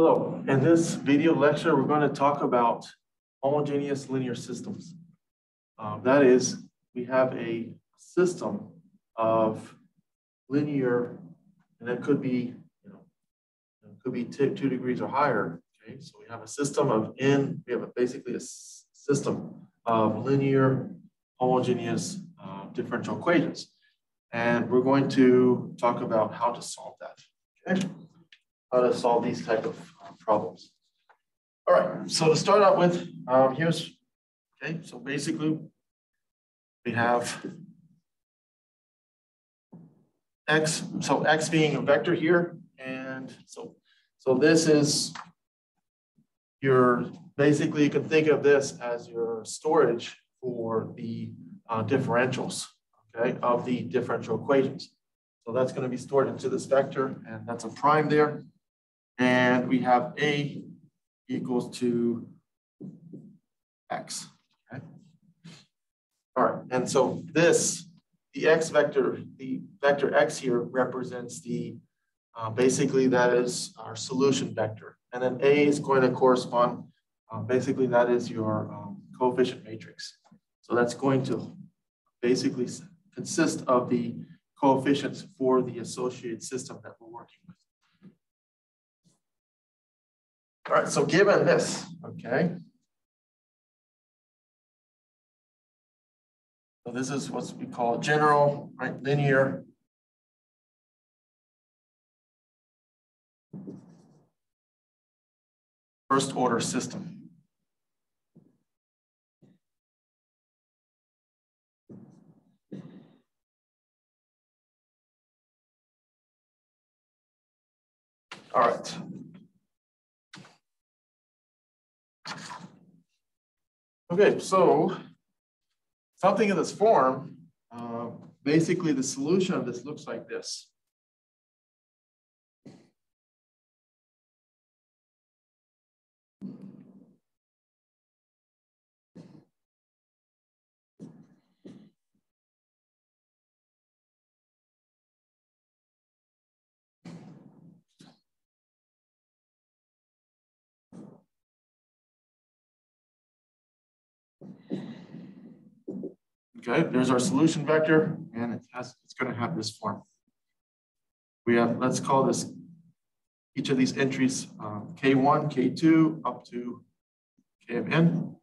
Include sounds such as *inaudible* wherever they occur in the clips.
So in this video lecture, we're going to talk about homogeneous linear systems. Um, that is, we have a system of linear, and it could be, you know, could be two degrees or higher. Okay, so we have a system of n, we have a, basically a system of linear homogeneous uh, differential equations. And we're going to talk about how to solve that, okay? How to solve these type of problems. All right, so to start out with, um, here's, okay, so basically we have x, so x being a vector here, and so, so this is your, basically you can think of this as your storage for the uh, differentials, okay, of the differential equations. So that's going to be stored into this vector, and that's a prime there. And we have A equals to X, okay? All right, and so this, the X vector, the vector X here represents the, uh, basically that is our solution vector. And then A is going to correspond, uh, basically that is your um, coefficient matrix. So that's going to basically consist of the coefficients for the associated system that we're working with. All right, so given this, okay. So this is what we call general, right, linear first order system. All right. Okay, so something in this form, uh, basically the solution of this looks like this. Okay, there's our solution vector, and it has it's going to have this form. We have let's call this each of these entries um, K1, K2 up to K of n.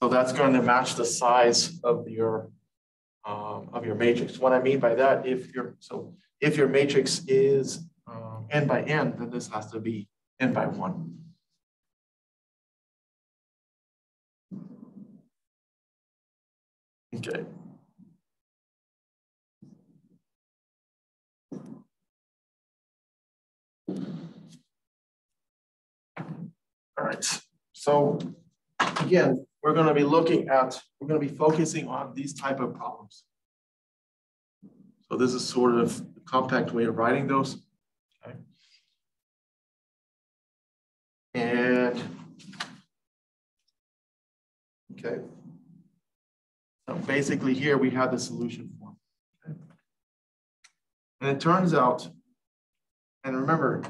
So that's going to match the size of your um, of your matrix. What I mean by that, if your so if your matrix is um, n by n, then this has to be n by one. Okay. All right, so again, we're going to be looking at, we're going to be focusing on these type of problems. So this is sort of a compact way of writing those. Okay. And, okay. So basically here we have the solution form. And it turns out, and remember,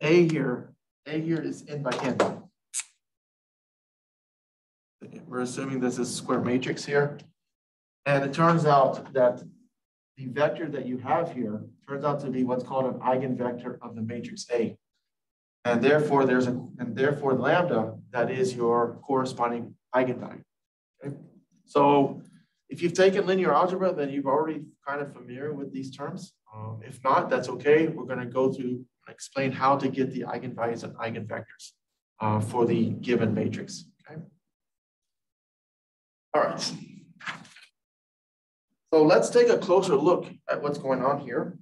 A here, A here is n by n. We're assuming this is a square matrix here. And it turns out that the vector that you have here turns out to be what's called an eigenvector of the matrix A. And therefore there's a, and therefore lambda, that is your corresponding eigenvalue. Okay. So if you've taken linear algebra, then you've already kind of familiar with these terms. Um, if not, that's okay. We're going to go through and explain how to get the eigenvalues and eigenvectors uh, for the given matrix. Okay. All right. So let's take a closer look at what's going on here.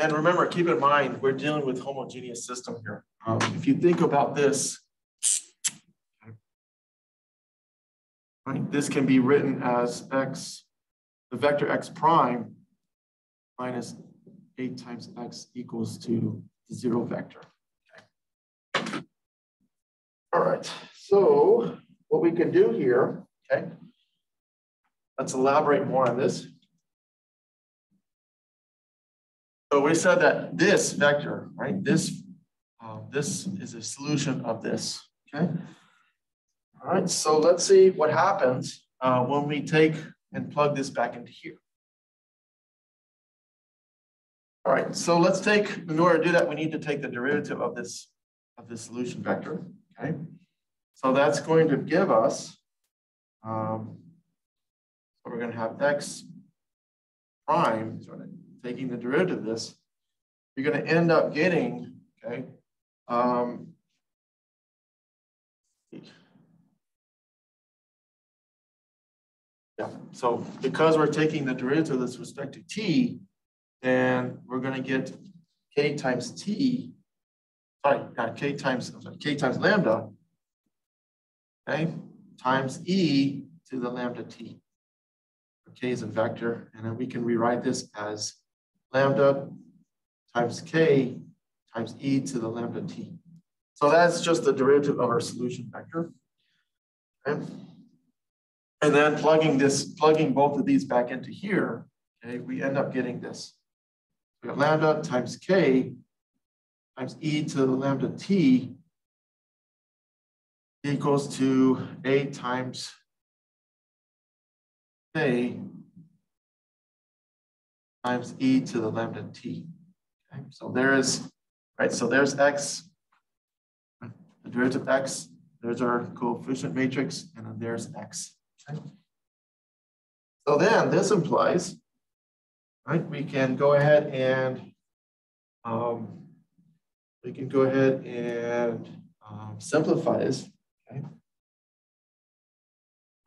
And remember, keep in mind, we're dealing with homogeneous system here. Um, if you think about this, right, this can be written as x, the vector x prime minus 8 times x equals to the zero vector. Okay. All right, so what we can do here, okay, let's elaborate more on this. So we said that this vector, right, this, uh, this is a solution of this, okay? All right, so let's see what happens uh, when we take and plug this back into here. All right, so let's take, in order to do that, we need to take the derivative of this, of this solution vector, okay? So that's going to give us, um, so we're gonna have x prime, taking the derivative of this, you're gonna end up getting, okay, um, yeah, so because we're taking the derivative with respect to t, then we're gonna get k times t, sorry, not k times, sorry, k times lambda, okay, times e to the lambda t. K is a vector, and then we can rewrite this as lambda times k times e to the lambda t. So that's just the derivative of our solution vector. Okay. And then plugging this, plugging both of these back into here, okay, we end up getting this. We got lambda times k times e to the lambda t equals to a times k times e to the lambda t. Okay, so there is, right, so there's x, the derivative x, there's our coefficient matrix, and then there's x. Okay. So then this implies, right, we can go ahead and um, we can go ahead and um, simplify this. Okay.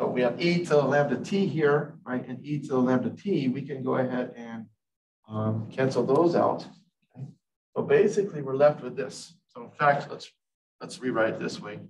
So we have e to the lambda t here, right? And e to the lambda t, we can go ahead and um, cancel those out. Okay. So basically we're left with this. So in fact, let's, let's rewrite it this way.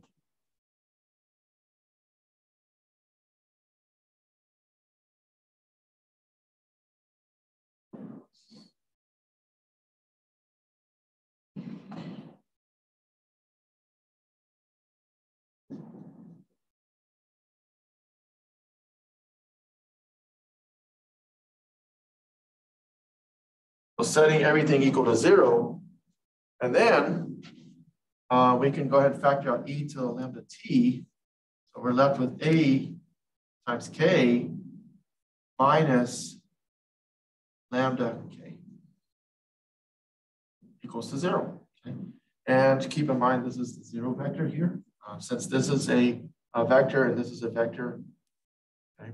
So setting everything equal to zero, and then uh, we can go ahead and factor out e to the lambda t. So we're left with a times k minus lambda k equals to zero. Okay? And keep in mind, this is the zero vector here. Uh, since this is a, a vector and this is a vector. Okay.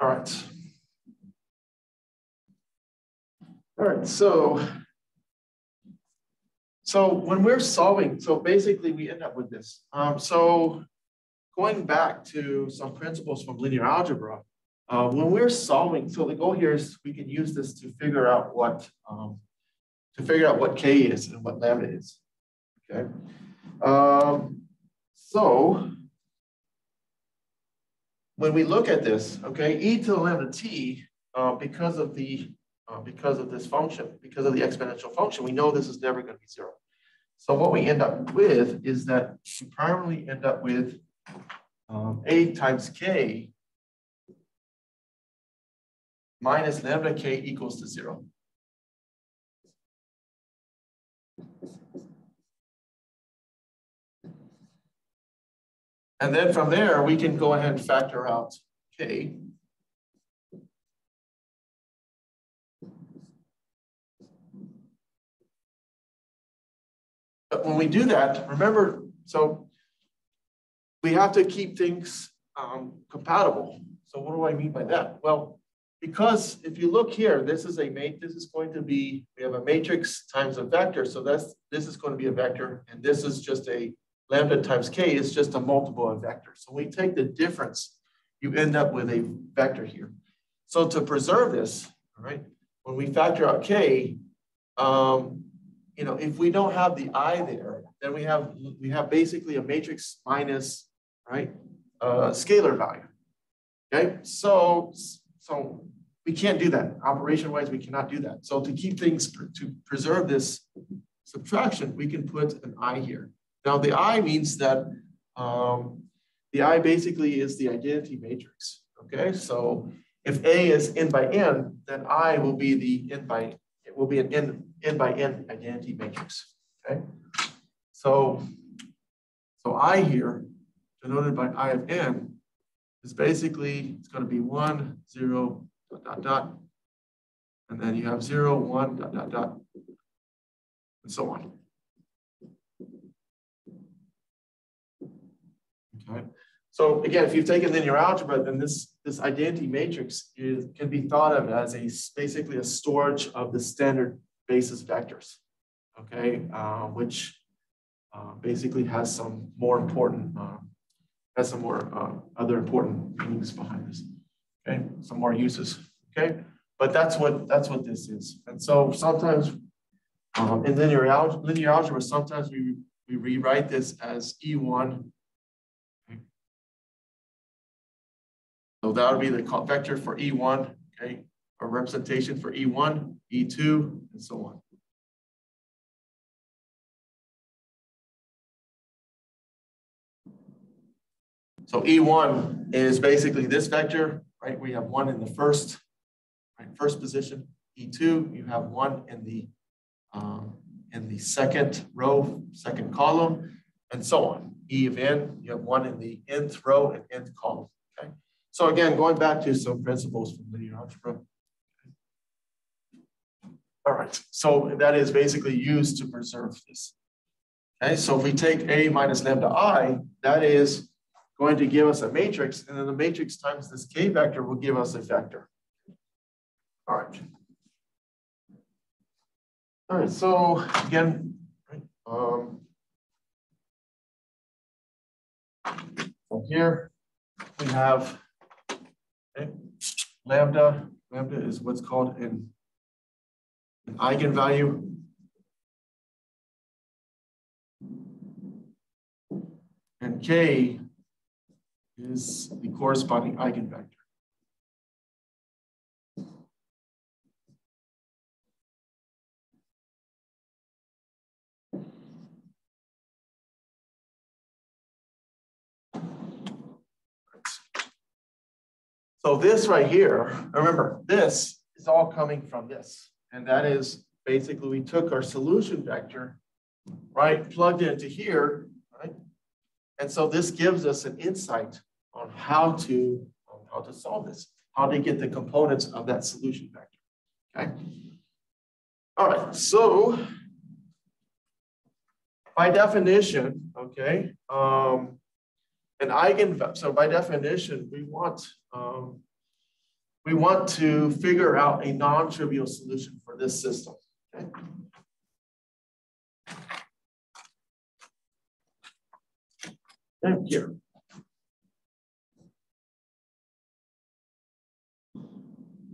All right. All right, so, so when we're solving, so basically we end up with this. Um, so going back to some principles from linear algebra, uh, when we're solving, so the goal here is we can use this to figure out what, um, to figure out what k is and what lambda is, okay? Um, so when we look at this, okay, e to the lambda t, uh, because of the uh, because of this function, because of the exponential function, we know this is never going to be zero. So what we end up with is that we primarily end up with um, a times k minus lambda k equals to zero. And then from there, we can go ahead and factor out k. But when we do that, remember, so we have to keep things um, compatible. So what do I mean by that? Well, because if you look here, this is a mate, this is going to be, we have a matrix times a vector. So that's, this is going to be a vector. And this is just a lambda times k is just a multiple of vector. So we take the difference, you end up with a vector here. So to preserve this, all right, when we factor out k, um, you know, if we don't have the I there, then we have we have basically a matrix minus, right, uh, scalar value. Okay, so so we can't do that. Operation wise, we cannot do that. So to keep things, to preserve this subtraction, we can put an I here. Now the I means that um, the I basically is the identity matrix. Okay, so if A is n by n, then I will be the n by it will be an n n by n identity matrix. Okay, so so I here denoted by I of n is basically it's going to be one zero dot dot dot, and then you have zero one dot dot dot, and so on. Okay. So again, if you've taken linear algebra, then this, this identity matrix is, can be thought of as a basically a storage of the standard basis vectors, okay, uh, which uh, basically has some more important, uh, has some more uh, other important meanings behind this, okay, some more uses, okay. But that's what that's what this is, and so sometimes um, in linear algebra, linear algebra, sometimes we we rewrite this as E1 So that would be the vector for E1, okay, a representation for E1, E2, and so on. So E1 is basically this vector, right? We have one in the first, right, first position. E2, you have one in the um, in the second row, second column, and so on. E of n, you have one in the nth row and nth column. Okay. So again, going back to some principles from linear algebra. All right, so that is basically used to preserve this. Okay, so if we take A minus lambda I, that is going to give us a matrix, and then the matrix times this K vector will give us a vector. All right. All right, so again, um, from here, we have Okay. Lambda, lambda is what's called an, eigenvalue. And K is the corresponding eigenvector. So this right here, remember, this is all coming from this. And that is basically we took our solution vector, right, plugged it into here, right? And so this gives us an insight on how to, on how to solve this, how to get the components of that solution vector, okay? All right, so by definition, okay, um, an eigen, so by definition, we want, um, we want to figure out a non-trivial solution for this system. Okay? And here.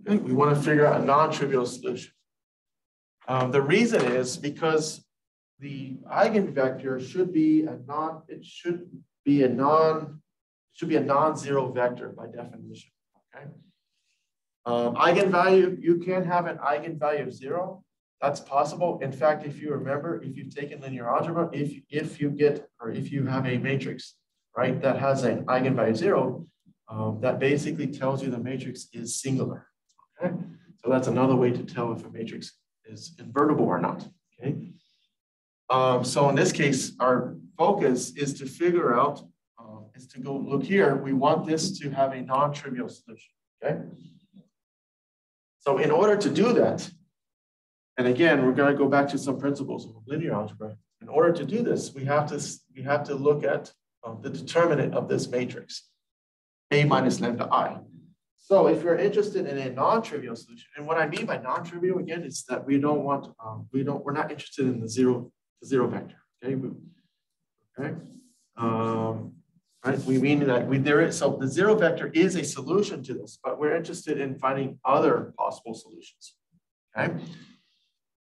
Okay, we want to figure out a non-trivial solution. Um, the reason is because the eigenvector should be a non, it should be a non, should be a non-zero vector by definition, okay? Um, eigenvalue, you can have an eigenvalue of zero. That's possible. In fact, if you remember, if you've taken linear algebra, if, if you get, or if you have a matrix, right, that has an eigenvalue zero, um, that basically tells you the matrix is singular, okay? So that's another way to tell if a matrix is invertible or not, okay? Um, so in this case, our focus is to figure out, uh, is to go look here. We want this to have a non-trivial solution, okay? So in order to do that, and again, we're going to go back to some principles of linear algebra. In order to do this, we have to, we have to look at uh, the determinant of this matrix, A minus lambda I. So if you're interested in a non-trivial solution, and what I mean by non-trivial again is that we don't want, um, we don't, we're not interested in the zero, the zero vector. Okay, okay. Um, right? We mean that we there is so the zero vector is a solution to this, but we're interested in finding other possible solutions, okay,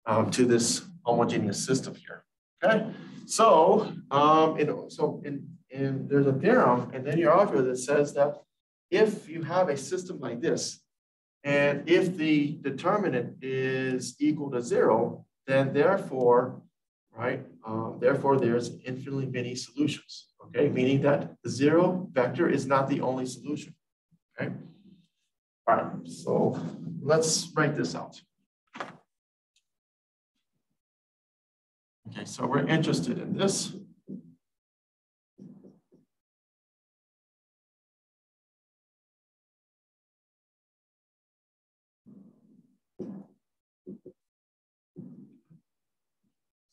um, to this homogeneous system here. Okay, so um, in, so in, in there's a theorem in linear algebra that says that if you have a system like this, And if the determinant is equal to zero, then therefore, right, um, therefore there's infinitely many solutions, okay? Meaning that the zero vector is not the only solution, okay? All right, so let's write this out. Okay, so we're interested in this.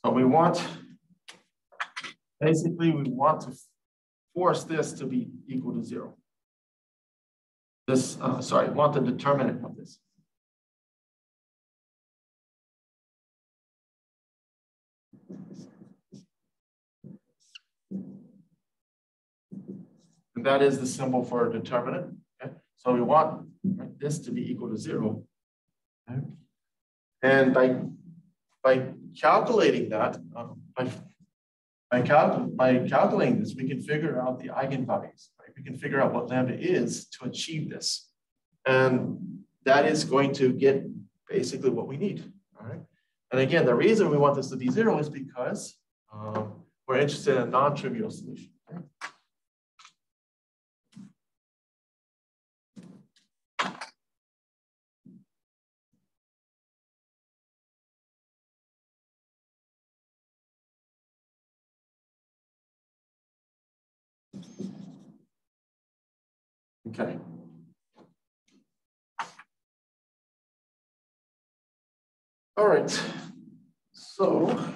So we want, basically we want to force this to be equal to zero. This, uh, sorry, want the determinant of this. And that is the symbol for a determinant. Okay? So we want right, this to be equal to zero. Okay? And by, by calculating that, um, by, by, cal by calculating this, we can figure out the eigenvalues. Right? We can figure out what lambda is to achieve this. And that is going to get basically what we need. All right. And again, the reason we want this to be zero is because um, we're interested in a non-trivial solution. Okay. All right, so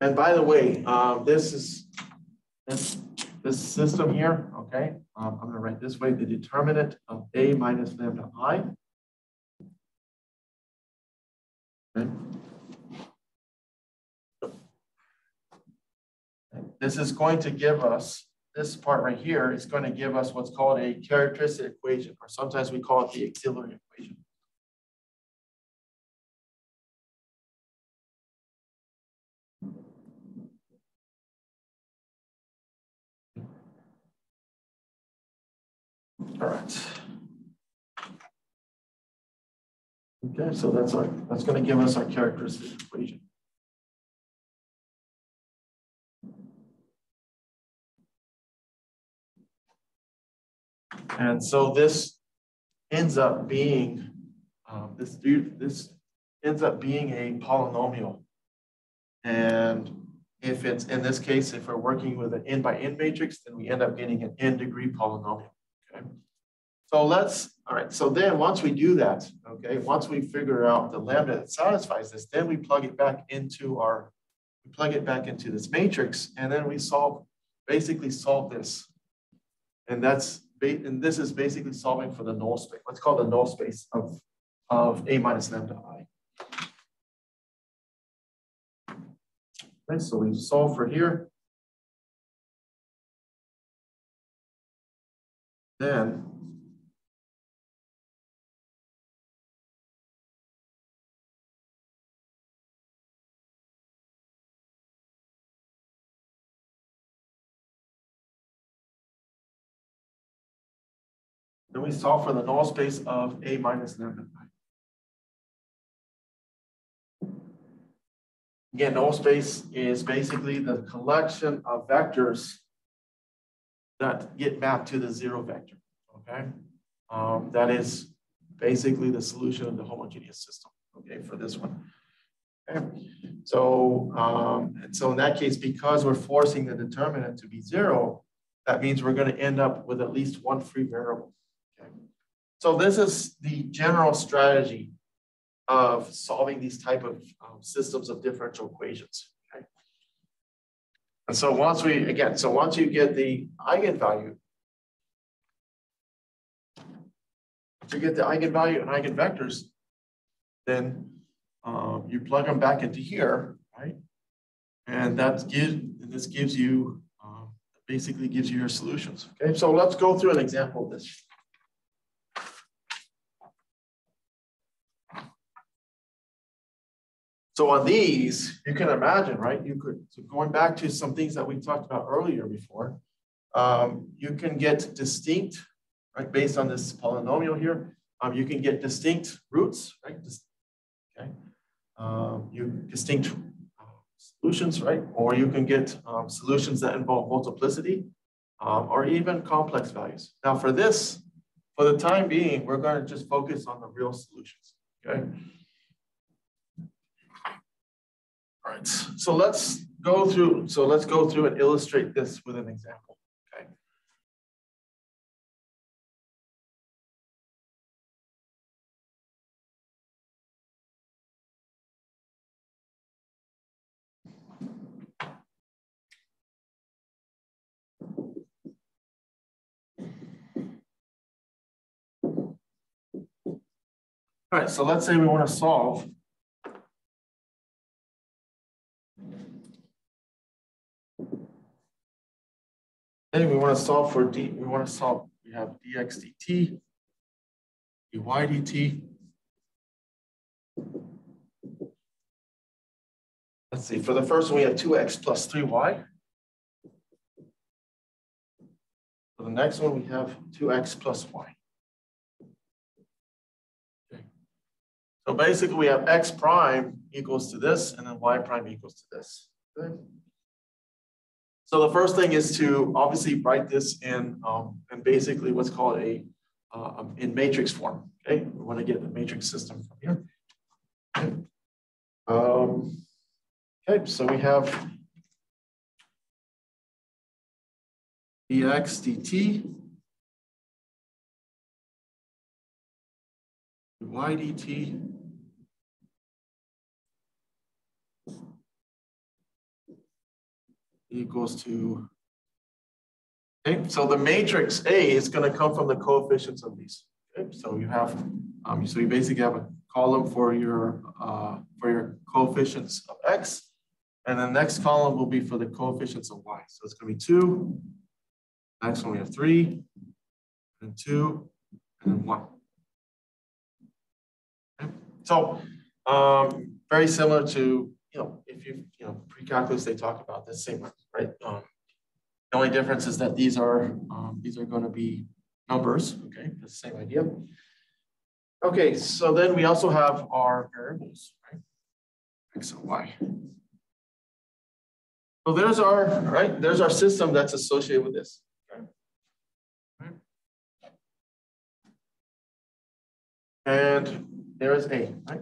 and by the way, um, this is this this system here. Okay, um, I'm going to write this way: the determinant of a minus lambda i. Okay. This is going to give us, this part right here is going to give us what's called a characteristic equation, or sometimes we call it the auxiliary equation. All right. Okay, so that's our that's going to give us our characteristic equation. And so this ends up being, um, this, this ends up being a polynomial. And if it's, in this case, if we're working with an n by n matrix, then we end up getting an n degree polynomial, okay? So let's, all right, so then once we do that, okay, once we figure out the lambda that satisfies this, then we plug it back into our, we plug it back into this matrix, and then we solve, basically solve this. And that's and this is basically solving for the null space, what's called the null space of, of A minus lambda I. Okay, so we solve for here. Then Then we solve for the null space of A minus lambda Again, null space is basically the collection of vectors that get mapped to the zero vector, okay? Um, that is basically the solution of the homogeneous system, okay, for this one. Okay. So, um, and so in that case, because we're forcing the determinant to be zero, that means we're going to end up with at least one free variable. So this is the general strategy of solving these type of um, systems of differential equations. Okay? And so once we, again, so once you get the eigenvalue, you get the eigenvalue and eigenvectors, then um, you plug them back into here, right? And that gives, and this gives you, um, basically gives you your solutions. Okay, so let's go through an example of this. So on these, you can imagine, right? You could, so going back to some things that we talked about earlier before, um, you can get distinct, right? Based on this polynomial here, um, you can get distinct roots, right? okay. Um, you distinct uh, solutions, right? Or you can get um, solutions that involve multiplicity um, or even complex values. Now for this, for the time being, we're going to just focus on the real solutions, okay? All right, so let's go through, so let's go through and illustrate this with an example, okay? All right, so let's say we want to solve Then we want to solve for d, we want to solve, we have dx dt, dy dt. Let's see, for the first one, we have 2x plus 3y. For the next one, we have 2x plus y. Okay. So basically, we have x prime equals to this, and then y prime equals to this. Okay. So the first thing is to obviously write this in, um, in basically what's called a uh, in matrix form. Okay, we want to get the matrix system from here. Um, okay, so we have dx dt, y dt, equals to, okay, so the matrix A is going to come from the coefficients of these. Okay, so you have, um, so you basically have a column for your, uh, for your coefficients of X, and the next column will be for the coefficients of Y. So it's going to be two, next one we have three, and two, and then one. Okay. So um, very similar to you know, if you, you know, pre-calculus, they talk about the same, right? Um, the only difference is that these are, um, these are going to be numbers, okay? that's The same idea. Okay, so then we also have our variables, right? X and Y. So there's our, right? There's our system that's associated with this. Okay? And there is A, right?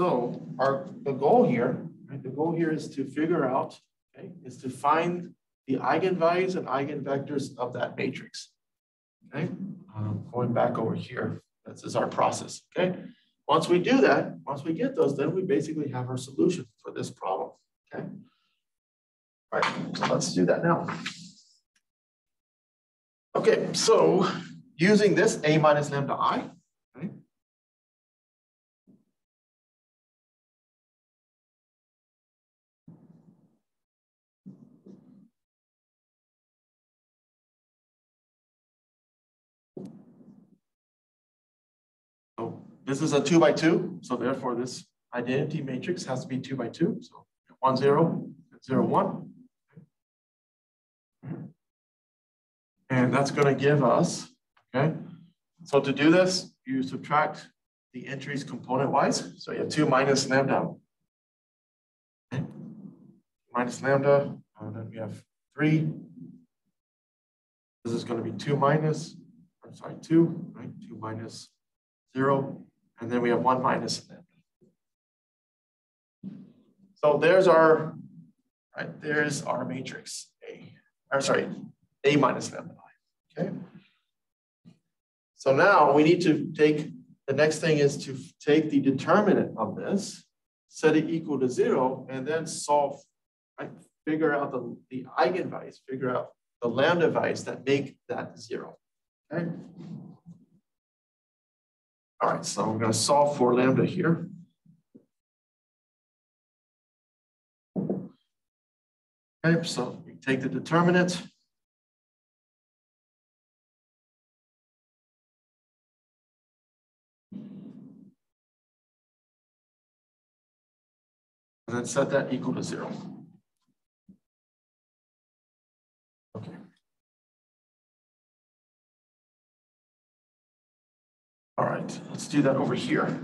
So our the goal here, right, the goal here is to figure out, okay, is to find the eigenvalues and eigenvectors of that matrix. Okay, um, going back over here, this is our process. Okay, once we do that, once we get those, then we basically have our solution for this problem. Okay, all right, so let's do that now. Okay, so using this a minus lambda i, This is a two by two, so therefore this identity matrix has to be two by two. So one, zero, zero, one. And that's going to give us, okay? So to do this, you subtract the entries component wise. So you have two minus lambda. Okay. Minus lambda, and then we have three. This is going to be two minus, I'm sorry, two, right? Two minus zero, and then we have one minus lambda. So there's our, right, there's our matrix A, or sorry, A minus lambda i, okay? So now we need to take, the next thing is to take the determinant of this, set it equal to zero, and then solve, right, figure out the, the eigenvalues, figure out the lambda values that make that zero, okay? All right, so I'm going to solve for lambda here. Okay, so we take the determinant. And then set that equal to zero. Right, let's do that over here.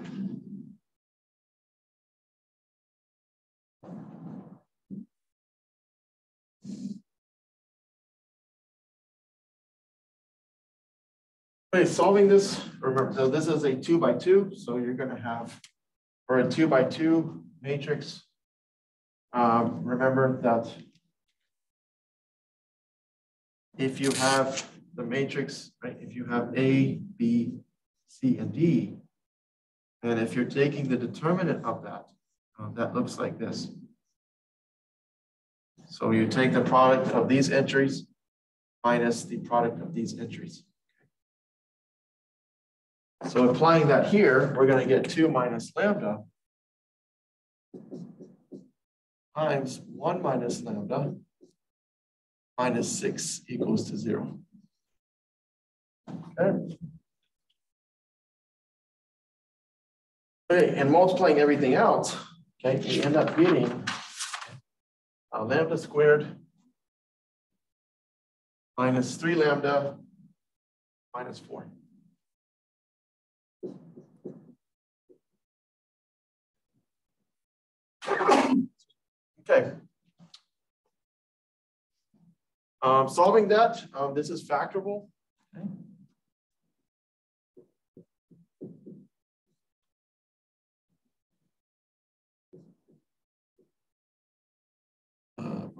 Okay, solving this, remember, so this is a two by two, so you're gonna have, for a two by two matrix, um, remember that if you have the matrix, right, if you have A, B, C, and D, and if you're taking the determinant of that, uh, that looks like this. So you take the product of these entries minus the product of these entries. So applying that here, we're going to get 2 minus lambda times 1 minus lambda minus 6 equals to 0. Okay. And multiplying everything else, okay, we end up getting uh, lambda squared minus 3 lambda minus 4. Okay. Um, solving that, um, this is factorable. Okay.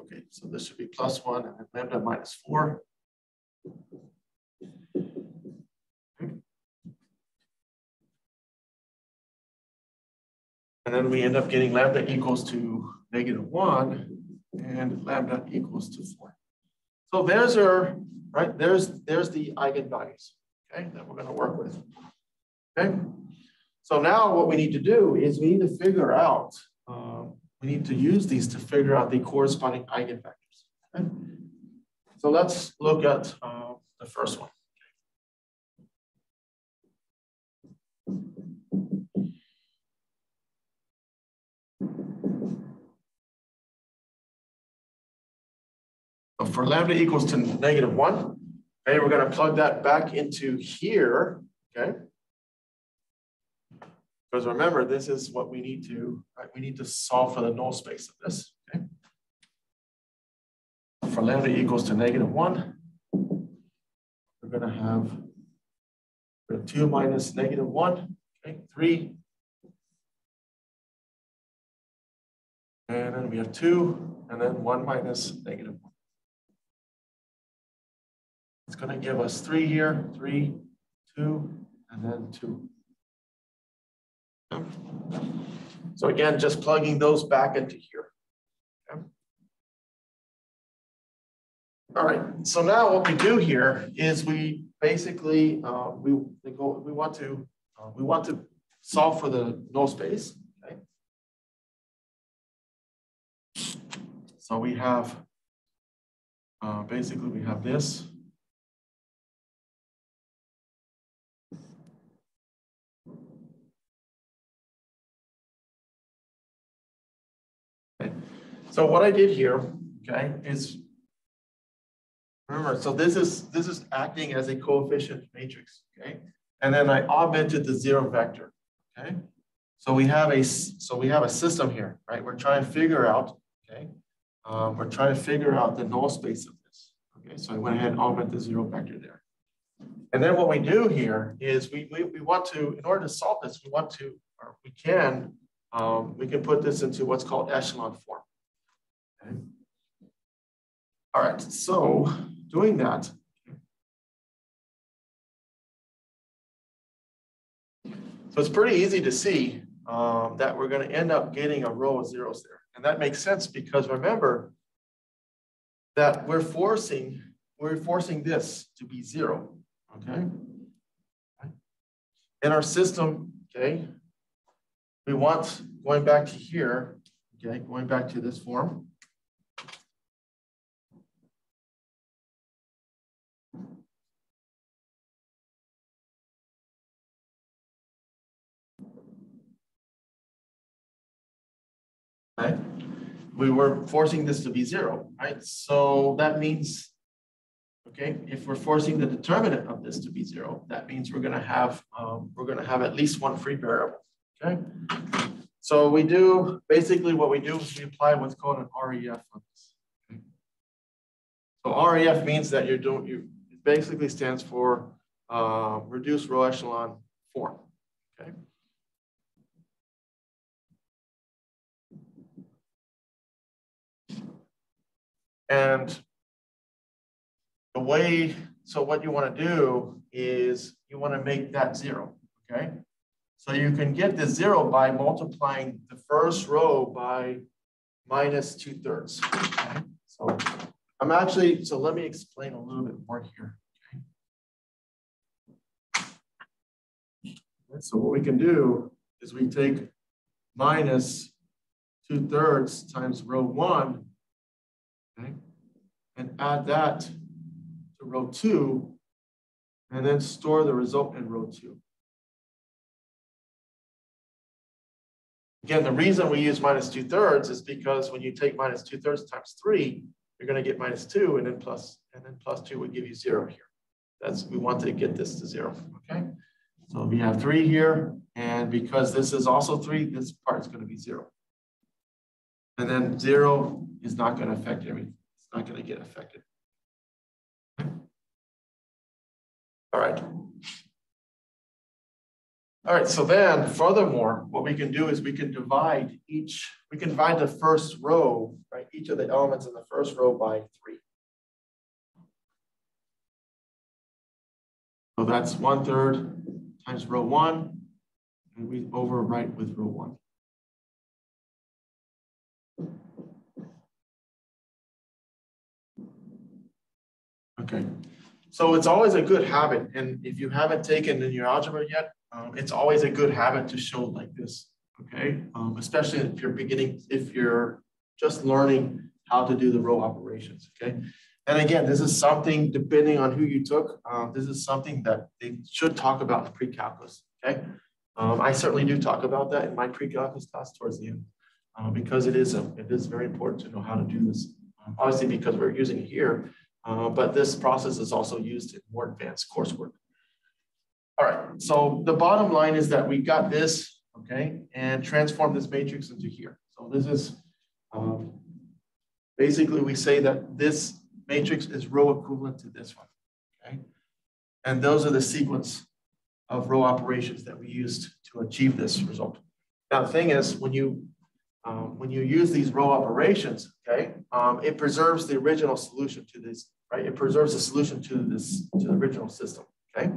Okay, so this should be plus one and lambda minus four. And then we end up getting lambda equals to negative one and lambda equals to four. So there's our, right, there's, there's the eigenvalues, okay, that we're gonna work with, okay? So now what we need to do is we need to figure out, um, we need to use these to figure out the corresponding eigenvectors, okay? So let's look at uh, the first one. For lambda equals to negative one, okay, we're going to plug that back into here, okay? Because remember, this is what we need to, right? We need to solve for the null space of this, okay? For lambda equals to negative one, we're going to have two minus negative one, okay, three. And then we have two, and then one minus negative one. It's going to give us three here, three, two, and then two. So again, just plugging those back into here. Okay. All right, so now what we do here is we basically, uh, we, we, go, we want to, uh, we want to solve for the null space, okay? So we have, uh, basically we have this, So what I did here, okay, is remember, so this is this is acting as a coefficient matrix, okay? And then I augmented the zero vector, okay? So we have a so we have a system here, right? We're trying to figure out, okay? Um, we're trying to figure out the null space of this. Okay, so I went ahead and augment the zero vector there. And then what we do here is we, we, we want to, in order to solve this, we want to, or we can, um, we can put this into what's called echelon form. Okay. All right, so doing that, so it's pretty easy to see um, that we're going to end up getting a row of zeros there. And that makes sense because remember that we're forcing, we're forcing this to be zero, okay? In our system, okay, we want, going back to here, okay, going back to this form, we were forcing this to be zero, right? So that means, okay, if we're forcing the determinant of this to be zero, that means we're gonna have, um, we're gonna have at least one free variable, okay? So we do, basically what we do is we apply what's called an REF on this. So REF means that you're doing, you, basically stands for uh, reduced row echelon form, okay? And the way, so what you want to do is you want to make that zero, okay? So you can get the zero by multiplying the first row by minus two thirds. Okay? So I'm actually, so let me explain a little bit more here. Okay? So what we can do is we take minus two thirds times row one okay? And add that to row two, and then store the result in row two. Again, the reason we use minus two thirds is because when you take minus two thirds times three, you're going to get minus two, and then plus, and then plus two would give you zero here. That's we want to get this to zero. Okay, so we have three here, and because this is also three, this part is going to be zero. And then zero is not going to affect everything. It's not going to get affected. All right. All right, so then furthermore, what we can do is we can divide each, we can divide the first row, right? Each of the elements in the first row by three. So that's one third times row one, and we overwrite with row one. Okay, so it's always a good habit. And if you haven't taken linear algebra yet, um, it's always a good habit to show like this, okay? Um, especially if you're beginning, if you're just learning how to do the row operations, okay? And again, this is something, depending on who you took, um, this is something that they should talk about in pre-calculus, okay? Um, I certainly do talk about that in my pre-calculus class towards the end, uh, because it is, a, it is very important to know how to do this. Um, obviously, because we're using it here, uh, but this process is also used in more advanced coursework. All right, so the bottom line is that we got this, okay, and transform this matrix into here. So this is, um, basically we say that this matrix is row equivalent to this one, okay? And those are the sequence of row operations that we used to achieve this result. Now, the thing is, when you um, when you use these row operations, okay, um, it preserves the original solution to this right? It preserves the solution to this, to the original system, okay?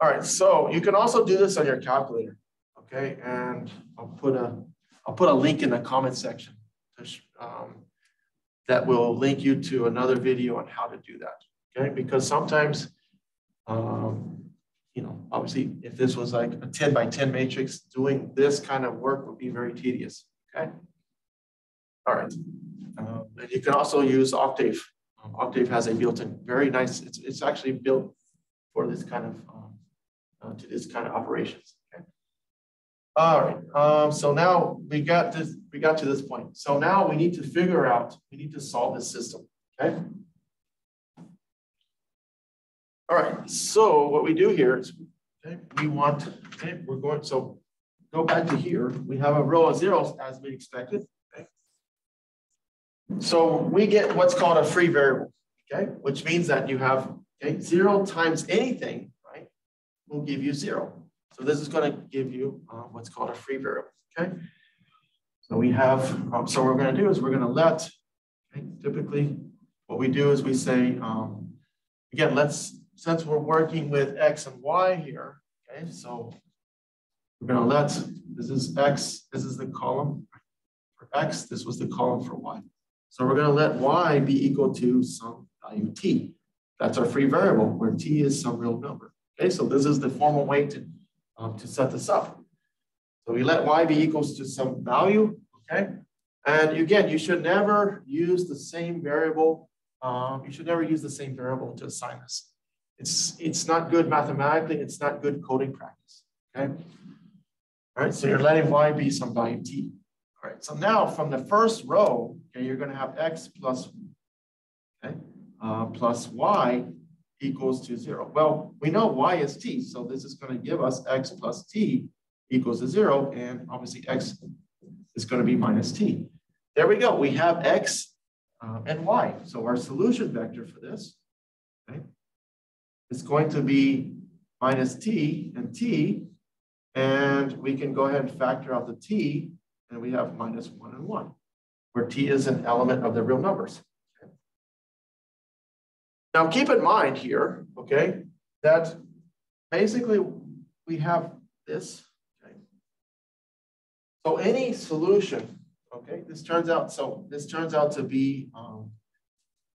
All right, so you can also do this on your calculator, okay? And I'll put a, I'll put a link in the comment section to, um, that will link you to another video on how to do that, okay? Because sometimes, um, you know, obviously if this was like a 10 by 10 matrix, doing this kind of work would be very tedious, okay? All right. Um, and you can also use Octave. Um, Octave has a built-in, very nice, it's, it's actually built for this kind of, um, uh, to this kind of operations. Okay. All right, um, so now we got this, we got to this point. So now we need to figure out, we need to solve this system, okay? All right, so what we do here is, okay, we want, okay, we're going, so go back to here. We have a row of zeros as we expected. So we get what's called a free variable, okay? Which means that you have, okay, zero times anything, right, will give you zero. So this is gonna give you uh, what's called a free variable, okay? So we have, um, so what we're gonna do is we're gonna let, okay, typically what we do is we say, um, again, let's, since we're working with X and Y here, okay, so we're gonna let, this is X, this is the column for X, this was the column for Y. So we're going to let y be equal to some value t. That's our free variable where t is some real number. Okay, so this is the formal way to, um, to set this up. So we let y be equals to some value, okay? And again, you should never use the same variable. Um, you should never use the same variable to assign this. It's, it's not good mathematically. It's not good coding practice, okay? All right, so you're letting y be some value t. All right, so now from the first row, okay, you're going to have x plus, okay, uh, plus y equals to zero. Well, we know y is t, so this is going to give us x plus t equals to zero, and obviously x is going to be minus t. There we go. We have x um, and y. So our solution vector for this okay, is going to be minus t and t, and we can go ahead and factor out the t and we have minus one and one, where t is an element of the real numbers. Now keep in mind here, okay, that basically we have this, okay. So any solution, okay, this turns out, so this turns out to be um,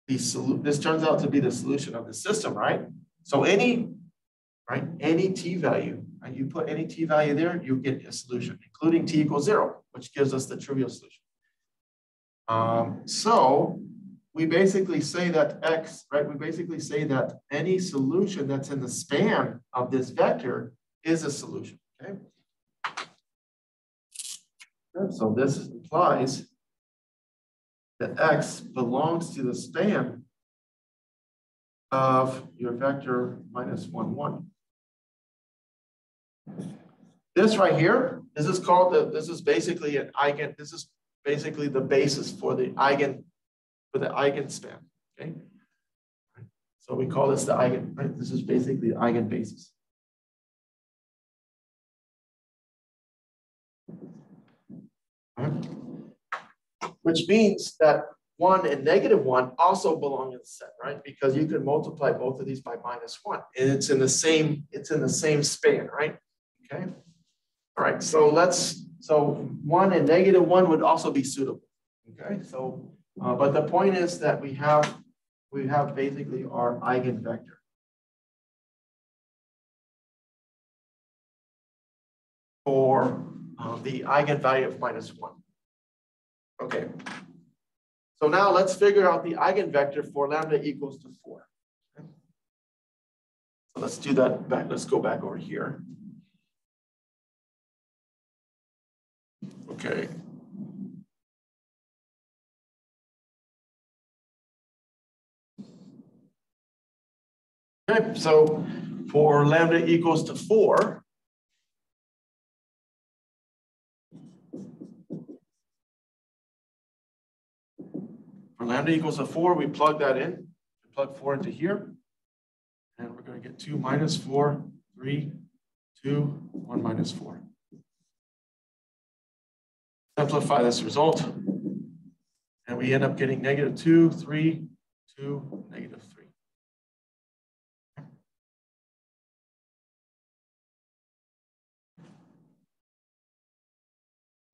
the solution, this turns out to be the solution of the system, right? So any, right, any t value and you put any t value there, you get a solution, including t equals zero, which gives us the trivial solution. Um, so we basically say that x, right? We basically say that any solution that's in the span of this vector is a solution, okay? So this implies that x belongs to the span of your vector minus one, one. This right here, this is called the, this is basically an eigen, this is basically the basis for the eigen, for the eigenspan, okay? So we call this the eigen, right? This is basically the eigenbasis. Which means that one and negative one also belong in the set, right? Because you can multiply both of these by minus one, and it's in the same, it's in the same span, right? Okay. All right. So let's, so one and negative one would also be suitable. Okay. So, uh, but the point is that we have, we have basically our eigenvector. For uh, the eigenvalue of minus one. Okay. So now let's figure out the eigenvector for lambda equals to four. So let's do that back. Let's go back over here. Okay. Okay, so for lambda equals to four, lambda equals to four, we plug that in, we plug four into here, and we're going to get two minus four, three, two, one minus four simplify this result, and we end up getting negative 2, 3, 2, negative 3.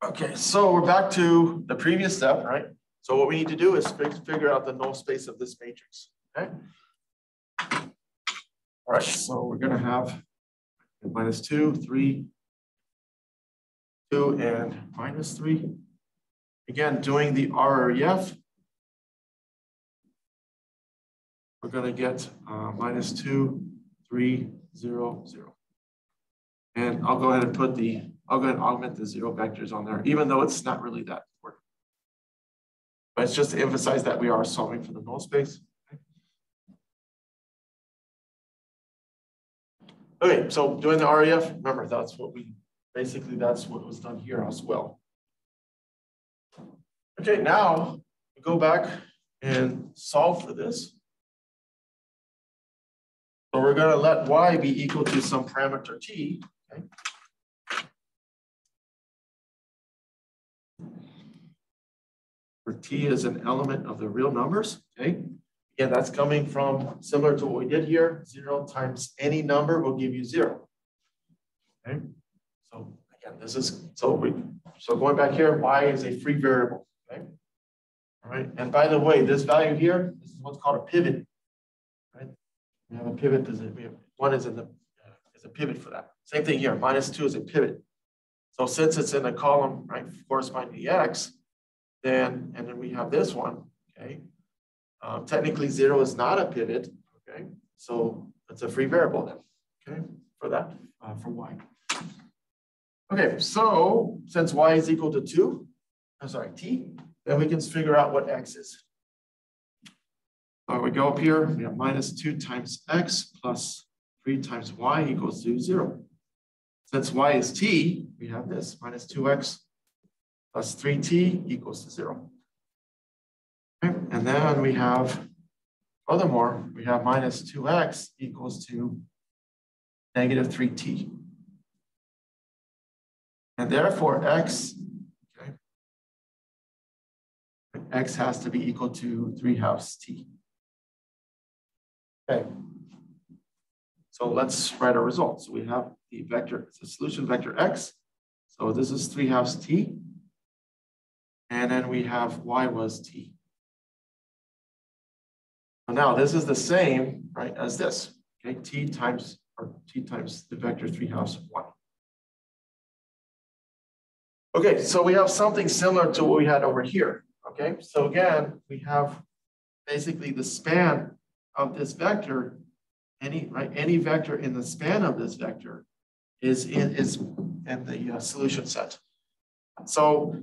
Okay, so we're back to the previous step, right? So what we need to do is figure out the null space of this matrix, okay? All right, so we're gonna have minus two, three, two, and minus 3. Again, doing the RREF, we're going to get uh, minus 2, 3, 0, 0. And I'll go ahead and put the, I'll go ahead and augment the zero vectors on there, even though it's not really that. But it's just to emphasize that we are solving for the null space. Okay, so doing the REF, remember that's what we basically that's what was done here as well. Okay, now we go back and solve for this. So we're going to let y be equal to some parameter t. Okay. Where t is an element of the real numbers. Okay. Again, that's coming from similar to what we did here. Zero times any number will give you zero. Okay. So again, this is, so we, so going back here, y is a free variable, okay? All right, and by the way, this value here, this is what's called a pivot, right? We have a pivot position, we have, one is in the, uh, is a pivot for that. Same thing here, minus two is a pivot. So since it's in a column, right, corresponding to x, then, and then we have this one, okay? Um, technically zero is not a pivot, okay? So it's a free variable then, okay, for that, uh, for y. Okay, so since y is equal to 2, I'm sorry, t, then we can figure out what x is. So we go up here, we have minus two times x plus three times y equals to zero. Since y is t, we have this minus two x plus three t equals to zero. Okay. And then we have, furthermore, we have minus two x equals to negative three t. And therefore x x has to be equal to 3 halves t. Okay. So let's write our results. So we have the vector, the solution vector x. So this is 3 halves t. And then we have y was t. So now this is the same, right, as this. Okay, t times or t times the vector 3 halves y. Okay, so we have something similar to what we had over here. Okay, so again, we have basically the span of this vector, any right, any vector in the span of this vector is in is in the uh, solution set. So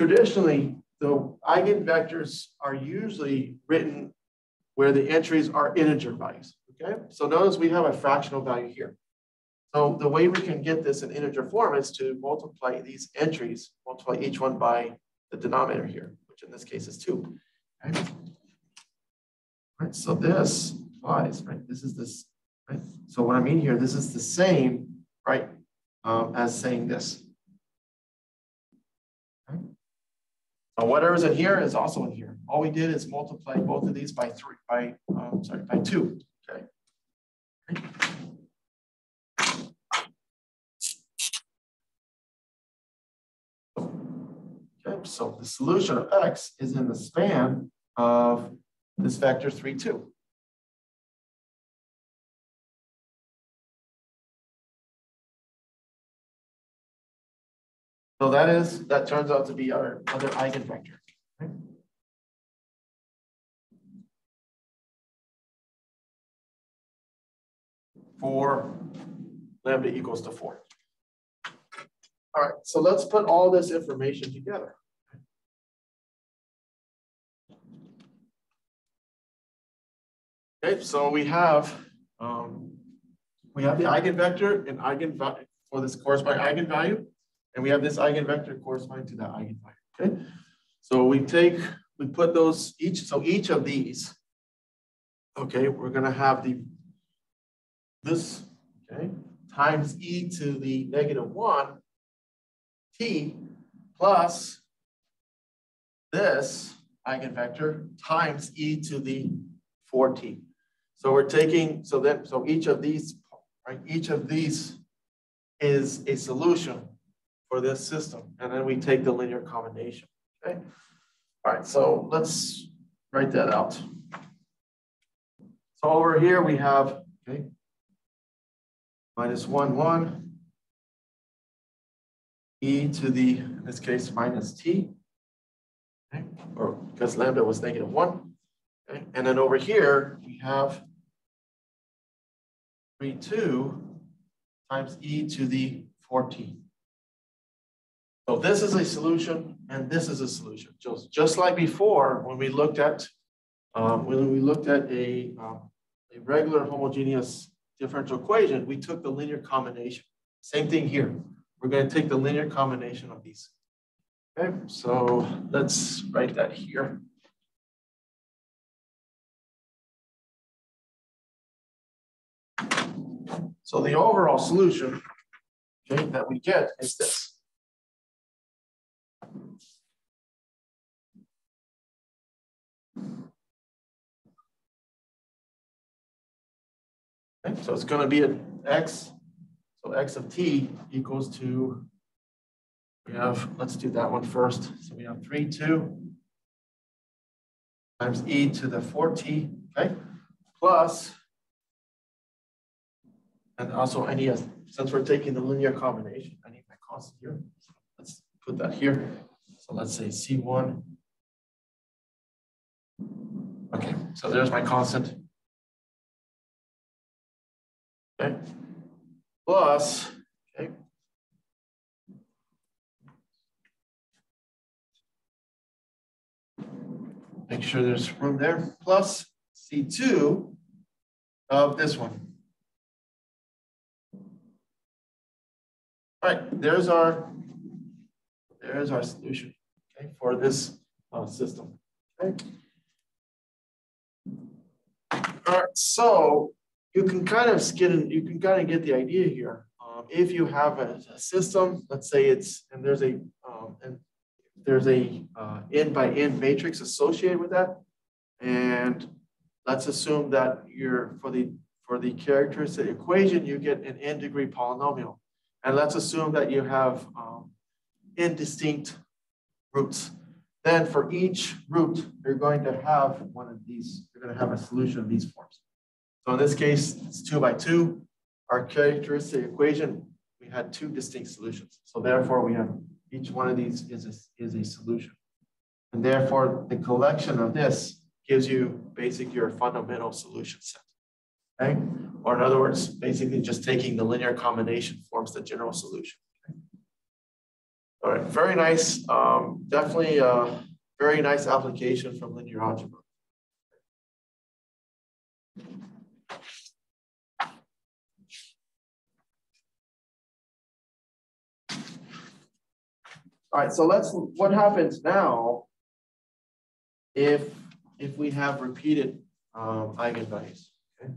traditionally, the eigenvectors are usually written where the entries are integer values. Okay, so notice we have a fractional value here. So the way we can get this in integer form is to multiply these entries, multiply each one by the denominator here, which in this case is two. Right? so this applies, right? This is this, right? So what I mean here, this is the same, right, um, as saying this. So whatever's in here is also in here. All we did is multiply both of these by three, by, um, sorry, by two, okay? okay? So the solution of x is in the span of this vector 3, 2. So that is, that turns out to be our other eigenvector. Okay? For lambda equals to 4. All right, so let's put all this information together. Okay, so we have um, we have the eigenvector and eigenvalue for this corresponding eigenvalue, and we have this eigenvector corresponding to that eigenvalue. Okay, so we take we put those each so each of these. Okay, we're gonna have the this okay times e to the negative one t plus this eigenvector times e to the 4t. So we're taking, so then, so each of these, right, each of these is a solution for this system. And then we take the linear combination, okay? All right, so let's write that out. So over here we have, okay, minus one, one, e to the, in this case, minus t, okay? or because lambda was negative one. Okay? And then over here, we have 3, 2 times e to the 14. So this is a solution, and this is a solution. Just, just like before, when we looked at um, when we looked at a, um, a regular homogeneous differential equation, we took the linear combination. Same thing here. We're going to take the linear combination of these. Okay, so let's write that here. So the overall solution okay, that we get is this. Okay, so it's going to be an x so x of t equals to, we have, let's do that one first. So we have 3, 2 times e to the 4t, okay, plus, and also any, uh, since we're taking the linear combination, I need my constant here. Let's put that here. So let's say C1. Okay, so there's my constant. Okay plus, okay, Make sure there's room there, plus C2 of this one. All right, there's our, there's our solution, okay, for this uh, system, okay? All right, so you can kind of get, you can kind of get the idea here. Um, if you have a, a, system, let's say it's, and there's a, um, and there's a uh, n by n matrix associated with that. And let's assume that you're, for the, for the characteristic equation, you get an n degree polynomial. And let's assume that you have um, n distinct roots. Then for each root, you're going to have one of these, you're going to have a solution of these forms. So in this case, it's two by two. Our characteristic equation, we had two distinct solutions. So therefore, we have each one of these is a, is a solution. And therefore, the collection of this gives you basically your fundamental solution set. Okay? Or in other words, basically just taking the linear combination forms the general solution. Okay? All right, very nice. Um, definitely a very nice application from linear algebra. All right, so let's, what happens now if, if we have repeated um, eigenvalues, okay?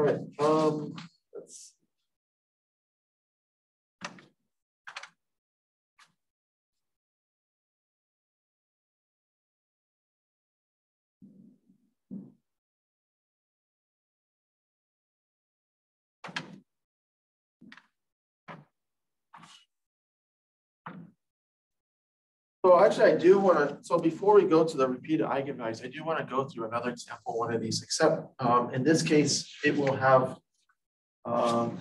All right, um, let's. So actually, I do want to, so before we go to the repeated eigenvalues, I do want to go through another example, one of these, except um, in this case, it will have, um,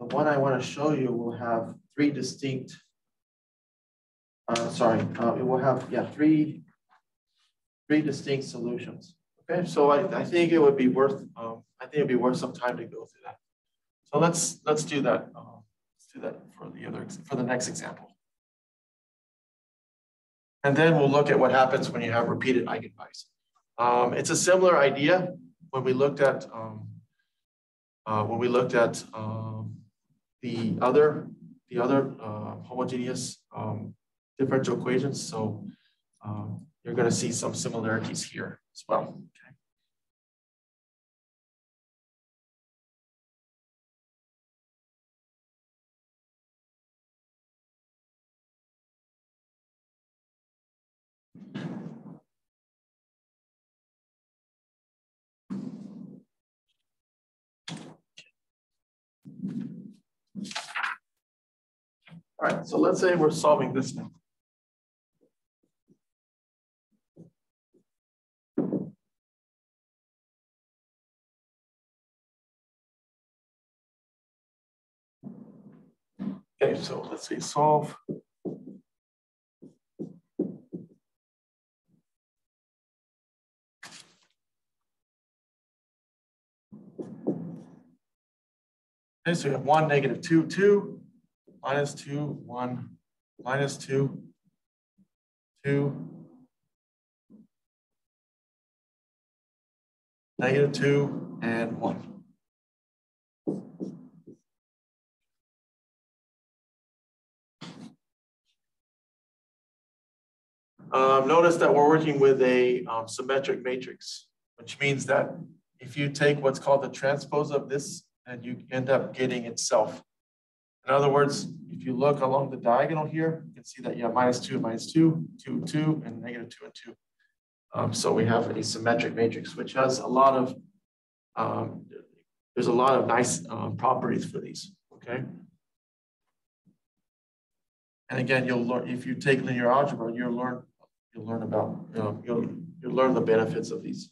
the one I want to show you will have three distinct, uh, sorry, uh, it will have, yeah, three, three distinct solutions. Okay, so I, I think it would be worth, um, I think it'd be worth some time to go through that. So let's, let's do that. Uh, let's do that for the other, for the next example. And then we'll look at what happens when you have repeated eigenvalues. Um, it's a similar idea when we looked at um, uh, when we looked at um, the other the other uh, homogeneous um, differential equations. So um, you're going to see some similarities here as well. All right, so let's say we're solving this now. Okay, so let's say solve. So we have one, negative two, two, minus two, one, minus two, two, negative two, and one. Um, notice that we're working with a um, symmetric matrix, which means that if you take what's called the transpose of this and you end up getting itself. In other words, if you look along the diagonal here, you can see that you have minus two, minus two, two, two, and negative two and two. Um, so we have a symmetric matrix, which has a lot of um, there's a lot of nice um, properties for these, okay? And again, you'll learn, if you take linear algebra, you'll learn, you'll learn about, you know, you'll, you'll learn the benefits of these?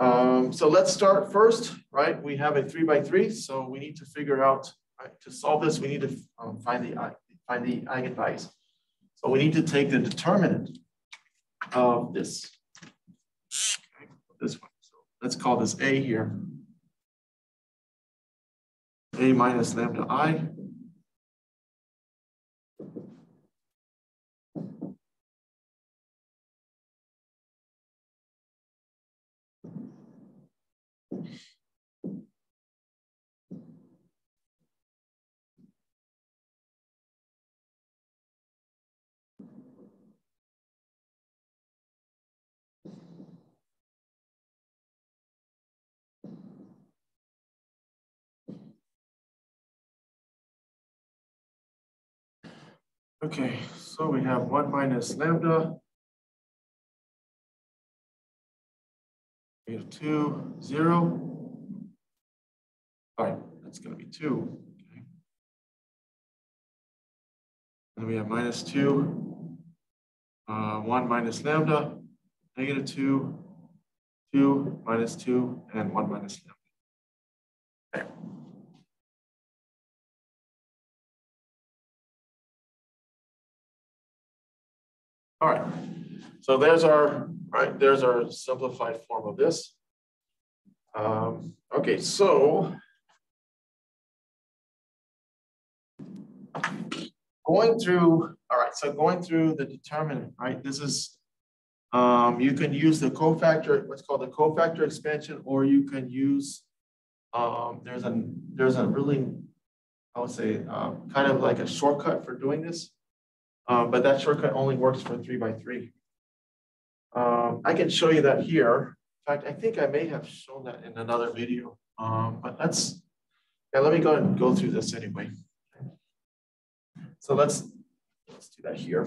Um, so let's start first, right? We have a three by three, so we need to figure out, right, to solve this, we need to um, find the find the eigenvalues. So we need to take the determinant of this, this one. So let's call this A here. A minus lambda I Okay, so we have one minus lambda. We have two, zero. All right, that's gonna be two. Okay. And we have minus two, uh, one minus lambda, negative two, two minus two, and one minus lambda. All right, so there's our, right, there's our simplified form of this. Um, okay, so going through, all right, so going through the determinant, right, this is, um, you can use the cofactor, what's called the cofactor expansion, or you can use, um, there's a, there's a really, I would say, uh, kind of like a shortcut for doing this. Um, but that shortcut only works for three by three. Um, I can show you that here. In fact, I think I may have shown that in another video, um, but let's, yeah, let me go and go through this anyway. So let's, let's do that here.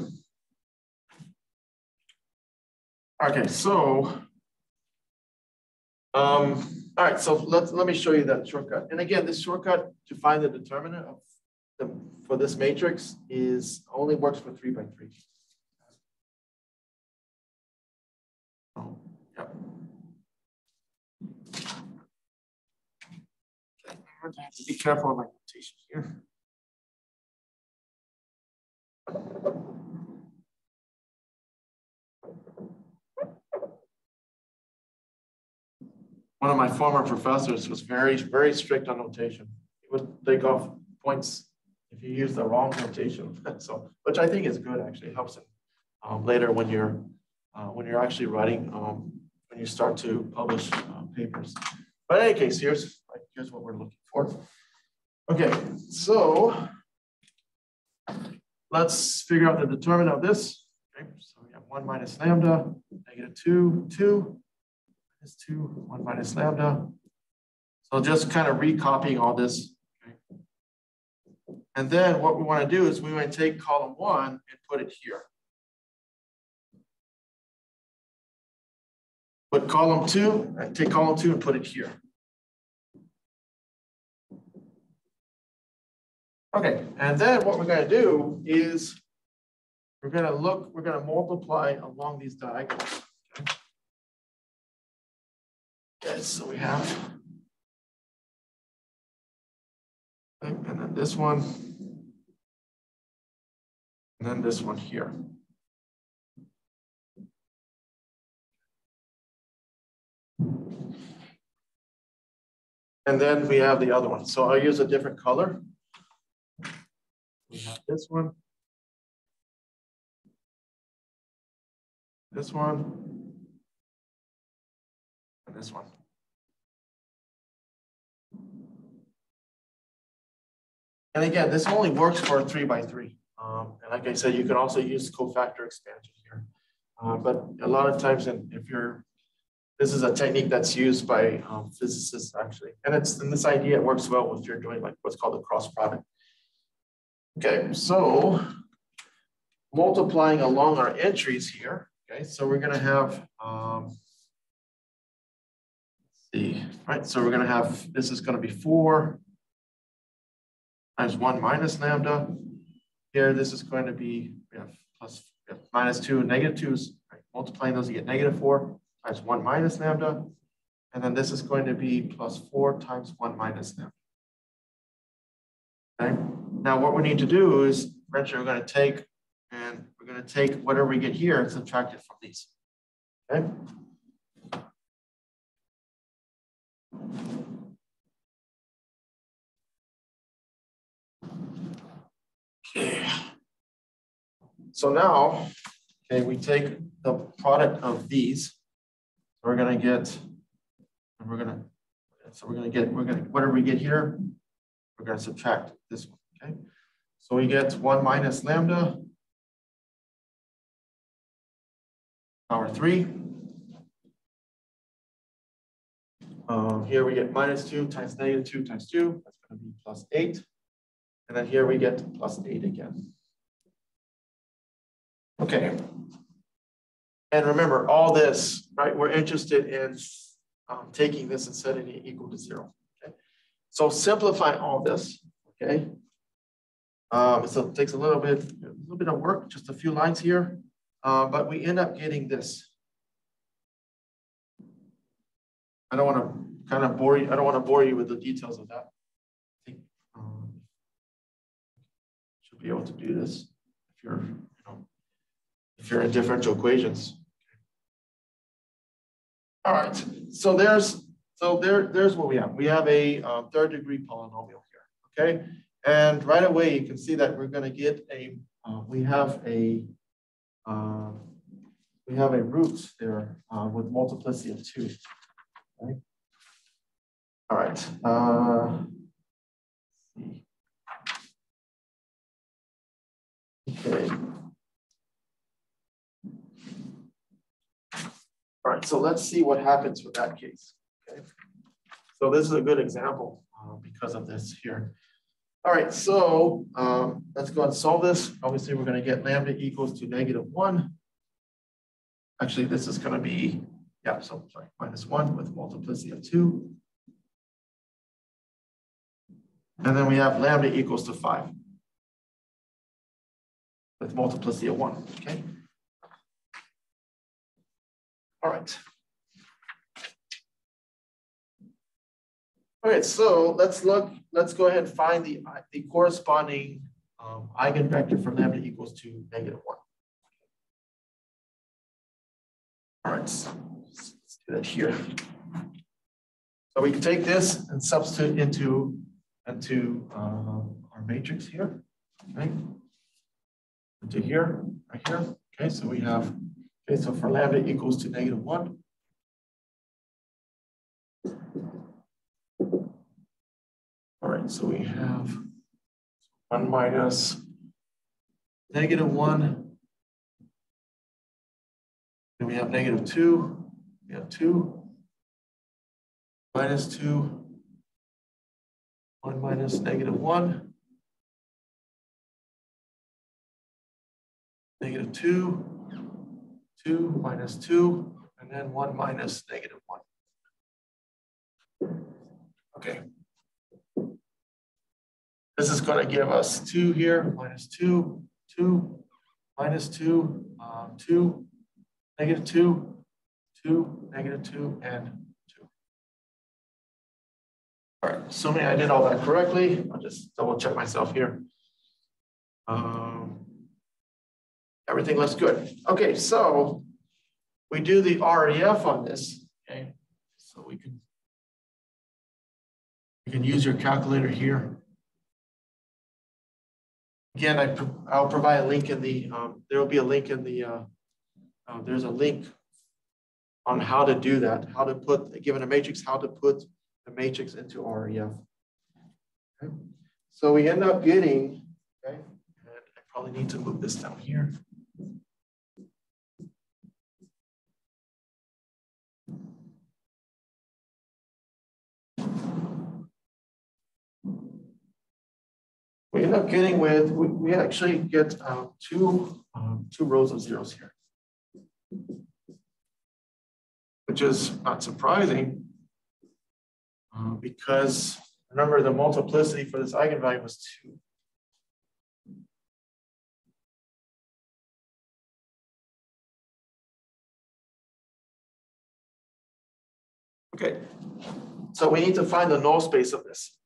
Okay, so, um, all right, so let's, let me show you that shortcut. And again, this shortcut to find the determinant of the, for this matrix is only works for three by three. Oh, yep. I have to be careful of my notation here. One of my former professors was very, very strict on notation. He would take off points if you use the wrong notation. *laughs* so, which I think is good actually, it helps it um, later when you're uh, when you're actually writing um, when you start to publish uh, papers. But in any case, here's like, here's what we're looking for. Okay, so let's figure out the determinant of this. Okay, so we have one minus lambda, negative two, two, minus two, one minus lambda. So just kind of recopying all this and then what we want to do is we want to take column one and put it here. Put column two, uh, take column two and put it here. Okay, and then what we're going to do is we're going to look, we're going to multiply along these diagonals. Okay. Yes, so we have this one, and then this one here. And then we have the other one. So I'll use a different color. We have this one. This one. And this one. And again, this only works for a three by three. Um, and like I said, you can also use cofactor expansion here. Uh, but a lot of times, in, if you're, this is a technique that's used by um, physicists actually. And it's in this idea, it works well if you're doing like what's called a cross product. Okay, so multiplying along our entries here. Okay, so we're gonna have, um, see, right? So we're going to have, this is going to be four times one minus lambda. Here, this is going to be, we have plus we have minus two negative twos, right? multiplying those, you get negative four times one minus lambda. And then this is going to be plus four times one minus lambda. Okay. Now what we need to do is, eventually we're going to take, and we're going to take whatever we get here and subtract it from these. Okay. Okay. So now, okay, we take the product of these. We're gonna get, and we're gonna, so we're gonna get, we're gonna, whatever we get here, we're gonna subtract this one, okay? So we get one minus lambda power three. Um, here we get minus two times negative two times two, that's gonna be plus eight. And then here we get plus eight again. Okay. And remember all this, right? We're interested in um, taking this and setting it equal to zero. Okay. So simplify all this. Okay. Um, so it takes a little bit, a little bit of work, just a few lines here, uh, but we end up getting this. I don't want to kind of bore you. I don't want to bore you with the details of that. Be able to do this if you're, you know, if you're in differential equations. All right, so there's so there there's what we have. We have a um, third degree polynomial here. Okay, and right away you can see that we're going to get a uh, we have a uh, we have a root there uh, with multiplicity of two. Okay. All right. Uh, see. Okay. All right, so let's see what happens with that case. Okay. So this is a good example uh, because of this here. All right, so um, let's go and solve this. Obviously, we're going to get lambda equals to negative one. Actually, this is going to be, yeah, so sorry, minus one with multiplicity of two. And then we have lambda equals to five with multiplicity of one, okay? All right. All right, so let's look, let's go ahead and find the, the corresponding um, eigenvector for lambda equals to negative one. All right, let's do that here. So we can take this and substitute into, into uh, our matrix here, right? Into here, right here. Okay, so we have Okay, so for lambda equals to negative one. All right, so we have one minus negative one. Then we have negative two, we have two, minus two, one minus negative one, negative two, 2 minus 2, and then 1 minus negative 1. Okay. This is going to give us 2 here, minus 2, 2, minus 2, um, 2, negative 2, 2, negative 2, and 2. All right, assuming I did all that correctly, I'll just double check myself here. Um, Everything looks good. Okay, so we do the REF on this. Okay, so we can you can use your calculator here. Again, I, I'll provide a link in the, um, there will be a link in the, uh, uh, there's a link on how to do that, how to put, given a matrix, how to put the matrix into REF. Okay. So we end up getting, okay, I probably need to move this down here. We end up getting with, we, we actually get uh, two, um, two rows of zeros here, which is not surprising uh, because remember the multiplicity for this eigenvalue was two. Okay, so we need to find the null space of this.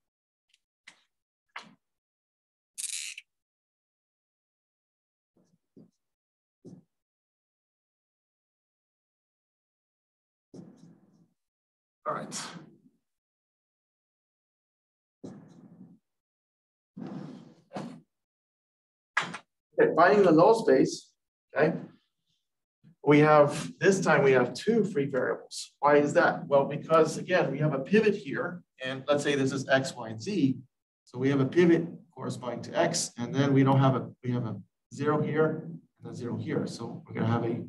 All right. Okay, finding the null space, okay? We have, this time we have two free variables. Why is that? Well, because again, we have a pivot here, and let's say this is X, Y, and Z. So we have a pivot corresponding to X, and then we don't have a, we have a zero here and a zero here. So we're gonna have a,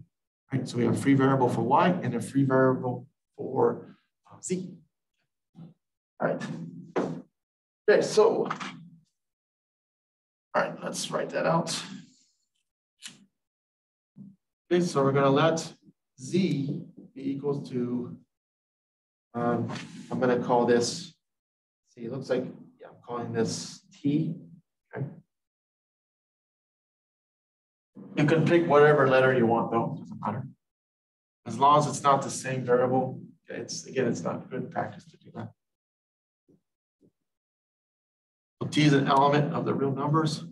right? So we have a free variable for Y and a free variable for Z. All right. Okay, so, all right, let's write that out. Okay, so we're gonna let Z be equals to, um, I'm gonna call this, see, it looks like, yeah, I'm calling this T, okay? You can pick whatever letter you want though, doesn't matter. As long as it's not the same variable, it's, again, it's not good practice to do that. T is an element of the real numbers.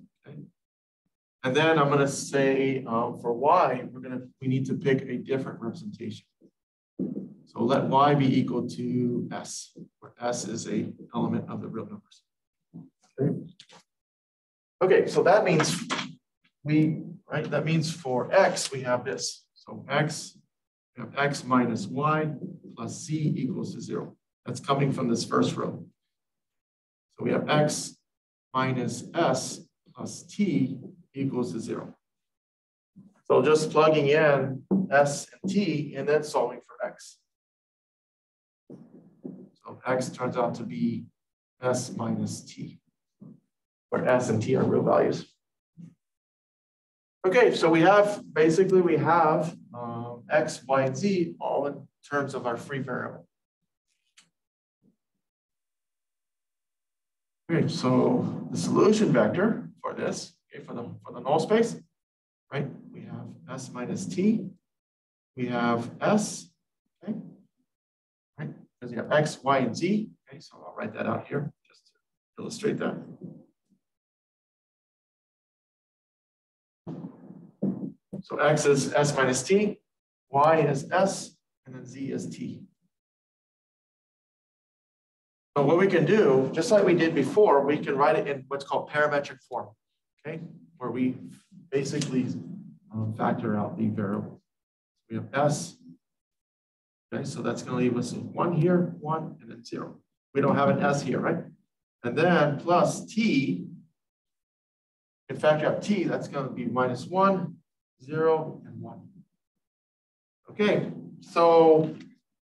And then I'm going to say um, for y, we're going to, we need to pick a different representation. So let y be equal to s, where s is a element of the real numbers. Okay. Okay, so that means we, right, that means for x, we have this. So x, we have x minus y plus z equals to zero. That's coming from this first row. So we have x minus s plus t equals to zero. So just plugging in S and T and then solving for X. So X turns out to be S minus T, where S and T are real values. Okay, so we have, basically we have X, Y, and Z all in terms of our free variable. Okay, so the solution vector for this okay, for the, for the null space, right? We have S minus T, we have S, okay? Right, because you have X, Y, and Z, okay? So I'll write that out here just to illustrate that. So X is S minus T, Y is S, and then Z is T. So what we can do, just like we did before, we can write it in what's called parametric form okay, where we basically um, factor out the variables. We have S, okay, so that's going to leave us with one here, one, and then zero. We don't have an S here, right? And then plus T, in factor out T, that's going to be minus one, zero, and one. Okay, so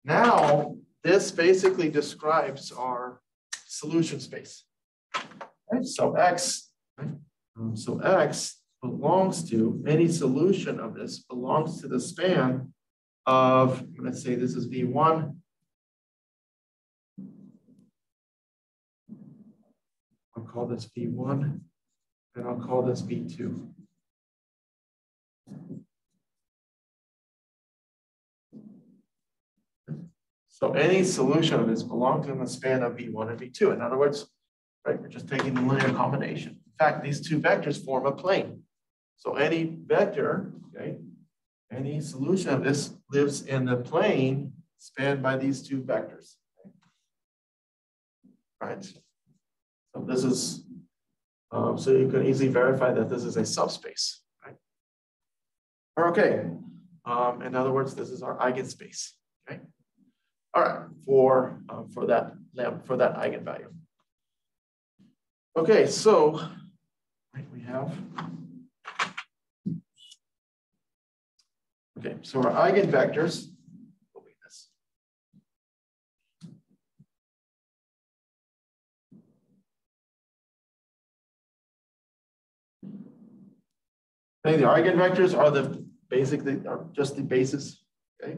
now this basically describes our solution space. Okay, so X, right? Um, so X belongs to, any solution of this belongs to the span of, I'm to say this is V1. I'll call this V1, and I'll call this V2. So any solution of this belongs in the span of V1 and V2. In other words, right, we're just taking the linear combination In fact, these two vectors form a plane. So any vector, okay, any solution of this lives in the plane spanned by these two vectors. Right. So this is, um, so you can easily verify that this is a subspace, right? Okay. Um, in other words, this is our eigenspace. Okay. All right, for um, for that for that eigenvalue. Okay, so we have. Okay, so our eigenvectors this. Okay, the eigenvectors are the basically are just the basis. Okay,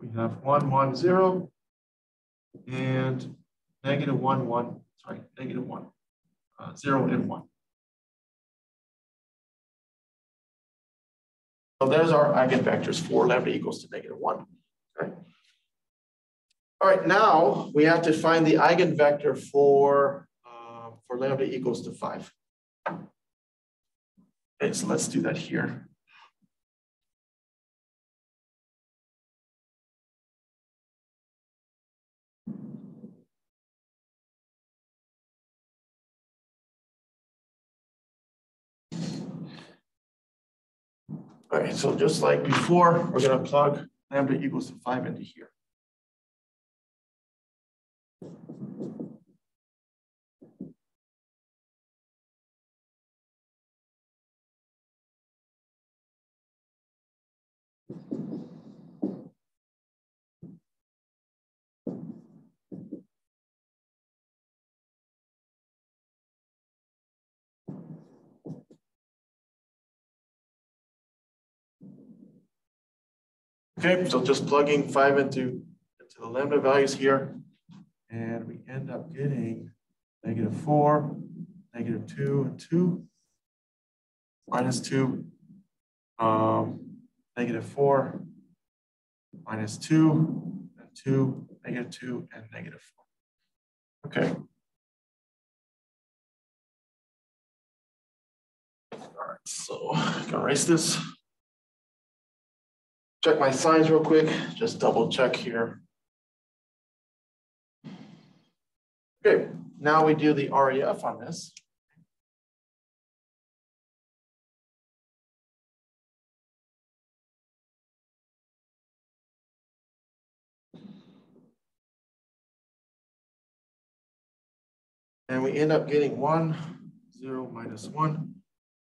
We have one, one, zero, and negative one, one, sorry, negative one, uh, zero and one. So there's our eigenvectors for lambda equals to negative one. Okay. All right, now we have to find the eigenvector for uh, for lambda equals to five. Okay, so let's do that here. Right, so just like before, we're gonna plug lambda equals to five into here. Okay, so just plugging five into, into the lambda values here, and we end up getting negative four, negative two, and two, minus two, um, negative four, minus two, and two, negative two, and negative four. Okay. All right, so I can erase this check my signs real quick, just double check here. Okay, now we do the REF on this. And we end up getting one, zero minus one,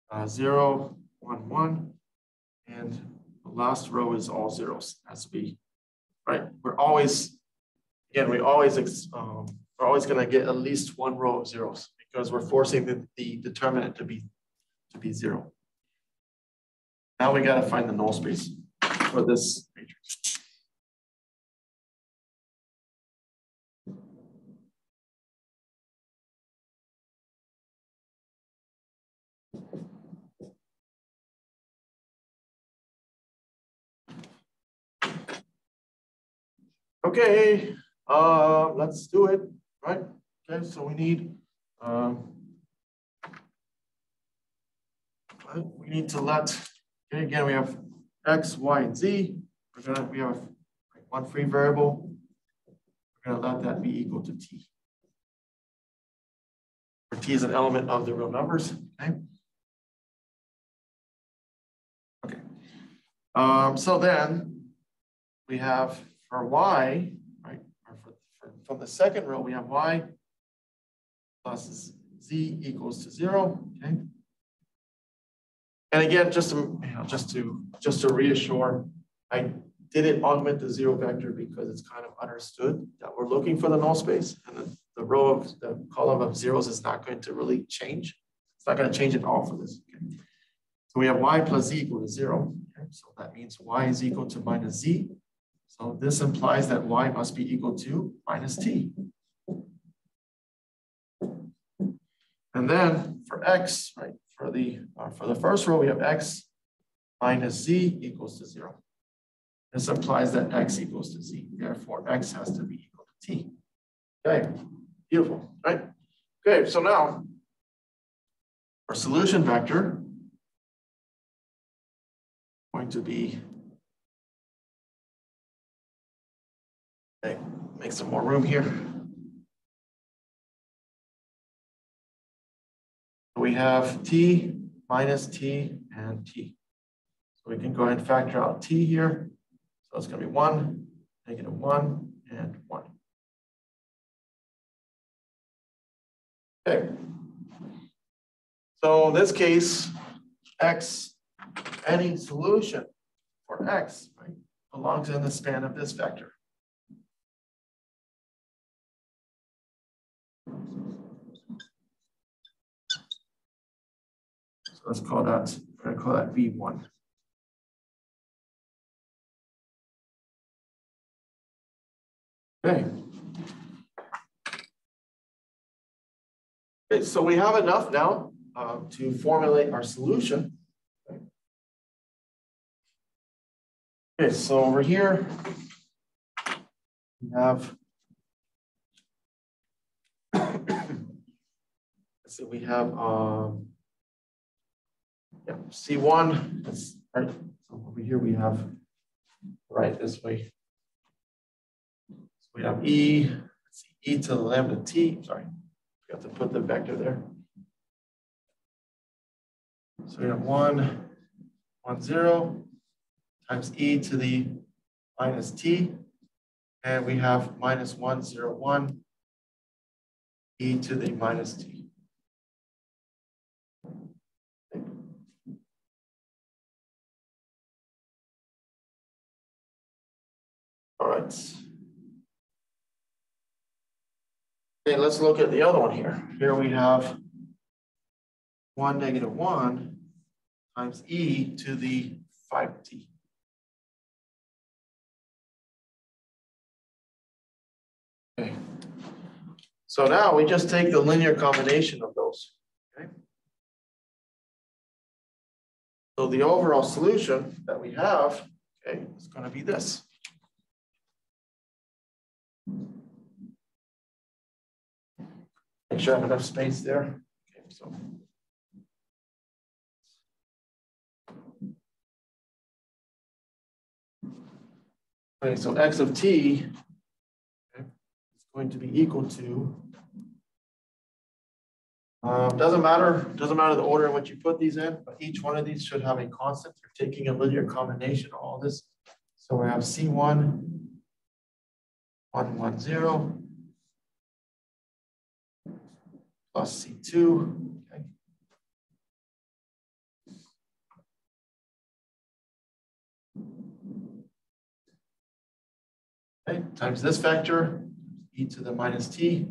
uh, zero, one, one, and last row is all zeros, has to be, right? We're always, again, we always, um, we're always gonna get at least one row of zeros because we're forcing the, the determinant to be, to be zero. Now we gotta find the null space for this matrix. Okay, uh, let's do it, right? Okay, so we need, um, we need to let, okay, again, we have X, Y, and Z. We're gonna, we have one free variable. We're gonna let that be equal to T. Where T is an element of the real numbers, okay? Okay, um, so then we have for y, right, for, for, from the second row, we have y plus z equals to zero, okay? And again, just to, you know, just to, just to reassure, I didn't augment the zero vector because it's kind of understood that we're looking for the null space and the, the row of the column of zeros is not going to really change. It's not going to change at all for this. Okay? So we have y plus z equal to zero. Okay? So that means y is equal to minus z so this implies that y must be equal to minus t. And then for x, right, for the, uh, for the first row, we have x minus z equals to zero. This implies that x equals to z. Therefore, x has to be equal to t. Okay, beautiful, right? Okay, so now our solution vector going to be Okay, make some more room here. We have t minus t and t. So we can go ahead and factor out t here. So it's going to be 1, negative 1, and 1. Okay. So in this case, x, any solution for x right, belongs in the span of this vector. So let's call that, we're gonna call that V1. Okay. Okay, so we have enough now uh, to formulate our solution. Okay, so over here, we have, so we have, um, yeah, C1, that's right. So over here we have, right this way. So we have E, E to the lambda T, sorry, have to put the vector there. So we have one, one, zero, times e to the minus t, and we have minus 101 e to the minus t. All right. Okay, let's look at the other one here. Here we have 1 negative 1 times e to the 5t. Okay. So now we just take the linear combination of those. Okay. So the overall solution that we have, okay, is going to be this. Sure I have enough space there. Okay, so. Okay, so x of t is going to be equal to, um, doesn't matter, doesn't matter the order in which you put these in, but each one of these should have a constant. You're taking a linear combination of all this. So we have C1, 1, 1, 0, plus C2, okay. Okay, times this factor, e to the minus t.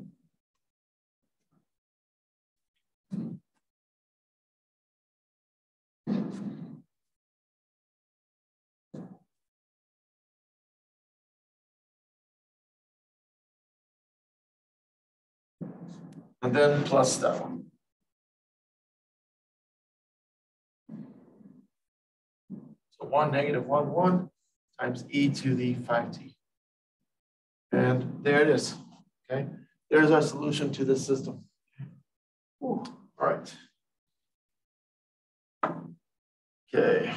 And then plus that one. So 1 negative 1, 1 times e to the 5t. And there it is. Okay, there's our solution to this system. Ooh, all right. Okay.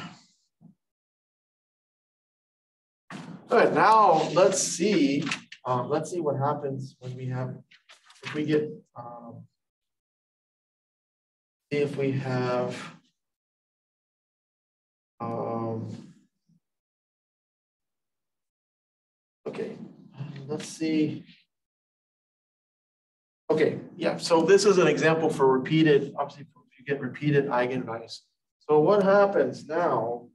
All right, now let's see. Um, let's see what happens when we have, if we get, um, if we have, um, okay, let's see. Okay, yeah, so this is an example for repeated, obviously if you get repeated eigenvalues. So what happens now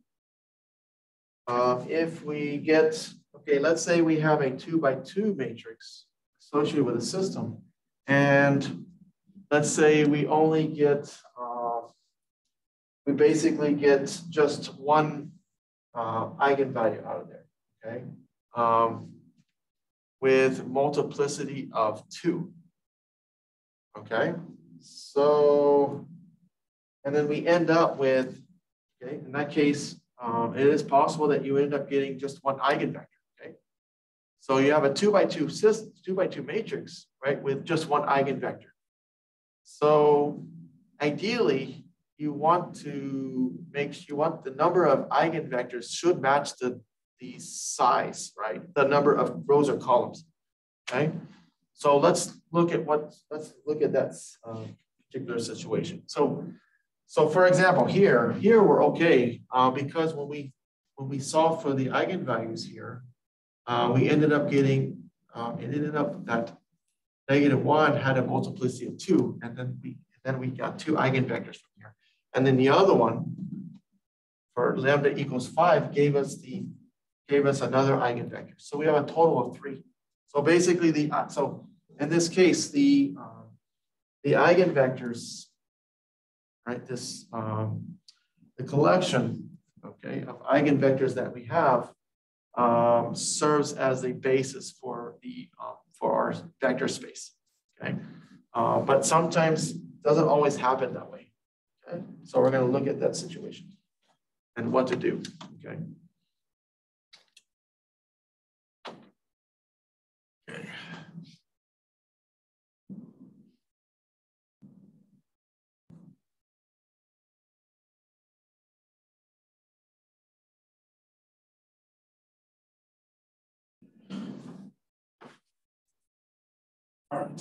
uh, if we get, okay, let's say we have a two by two matrix associated with a system. And let's say we only get, uh, we basically get just one uh, eigenvalue out of there, okay? Um, with multiplicity of two. Okay, so, and then we end up with, okay, in that case, um, it is possible that you end up getting just one eigenvector, okay? So you have a two by two system, two by two matrix, right, with just one eigenvector. So ideally, you want to make, you want the number of eigenvectors should match the the size, right? The number of rows or columns, okay? So let's look at what, let's look at that uh, particular situation. So, so for example, here, here we're okay uh, because when we, when we solve for the eigenvalues here, uh, we ended up getting, um, it ended up that negative one had a multiplicity of two, and then we, then we got two eigenvectors from here. And then the other one for lambda equals five gave us the gave us another eigenvector. So we have a total of three. So basically the, so in this case, the, uh, the eigenvectors, right, this, um, the collection, okay, of eigenvectors that we have um, um, serves as a basis for the uh, for our vector space. Okay, uh, but sometimes doesn't always happen that way. Okay, so we're going to look at that situation and what to do. Okay. okay. All right.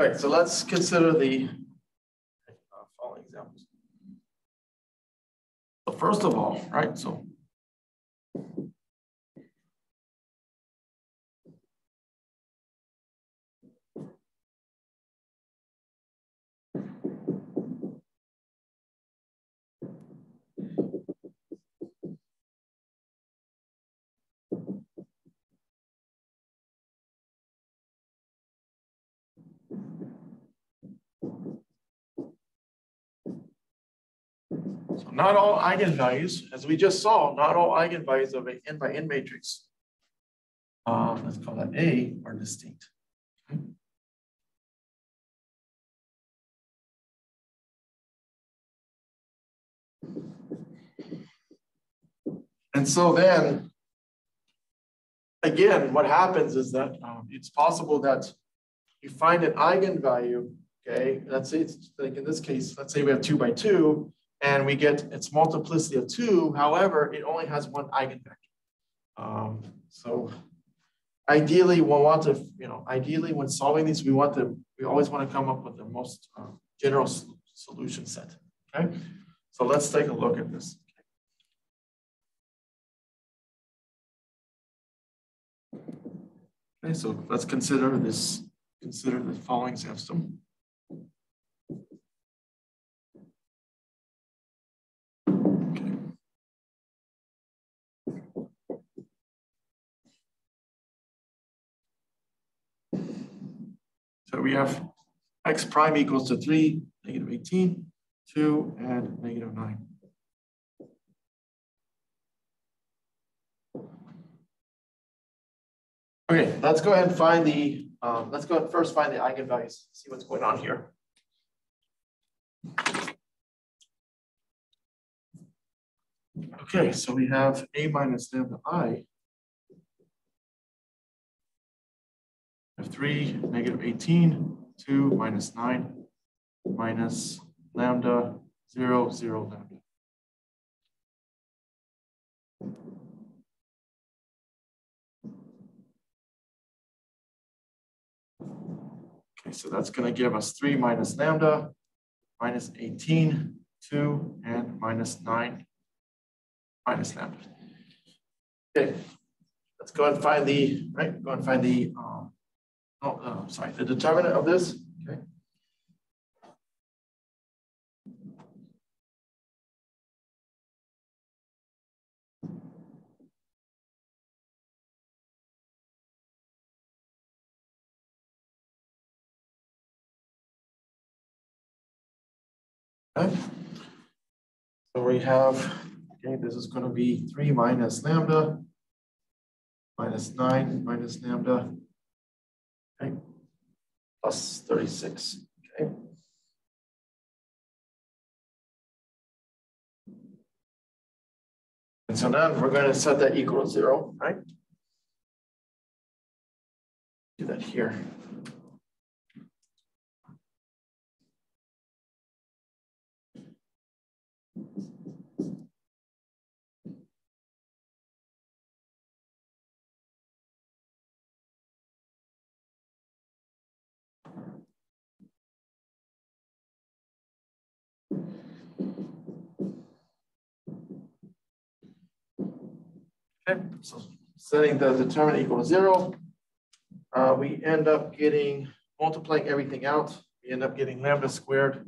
All right, so let's consider the uh, following examples. So first of all, right, so So not all eigenvalues, as we just saw, not all eigenvalues of an n by n matrix, um, let's call that A, are distinct. And so then, again, what happens is that um, it's possible that you find an eigenvalue, okay? Let's say it's like in this case, let's say we have two by two, and we get its multiplicity of two. However, it only has one eigenvector. Um, so ideally, we want to, you know, ideally when solving these, we want to, we always want to come up with the most uh, general solution set. Okay, so let's take a look at this. Okay, so let's consider this, consider the following system. So we have x prime equals to 3, negative 18, 2, and negative 9. Okay, let's go ahead and find the, um, let's go ahead and first find the eigenvalues, see what's going on here. Okay, so we have a minus lambda i have 3, negative 18, 2 minus 9, minus lambda, 0, 0 lambda. Okay, so that's going to give us 3 minus lambda, minus 18, 2, and minus 9, minus lambda. Okay, let's go and find the, right, go and find the um, oh, uh, sorry, the determinant of this, okay. Okay. So we have, okay, this is going to be 3 minus lambda minus 9 minus lambda plus 36, okay. And so now we're going to set that equal to zero, right? Do that here. So setting the determinant equal to zero, uh, we end up getting, multiplying everything out, we end up getting lambda squared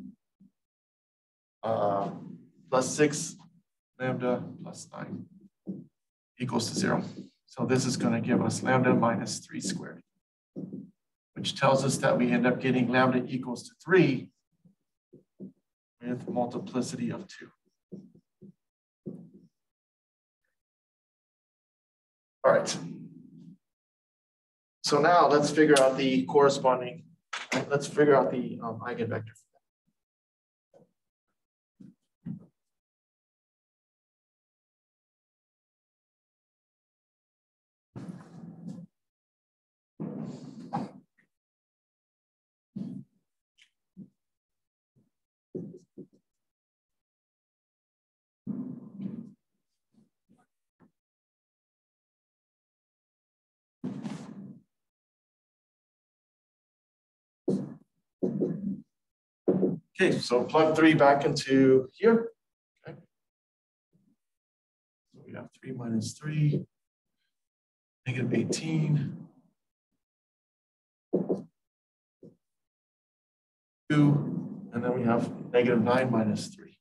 uh, plus six lambda plus nine equals to zero. So this is going to give us lambda minus three squared, which tells us that we end up getting lambda equals to three with multiplicity of two. All right. So now let's figure out the corresponding, let's figure out the um, eigenvector. Okay, so plug three back into here. Okay. So we have three minus three, negative 18. Two, and then we have negative nine minus three.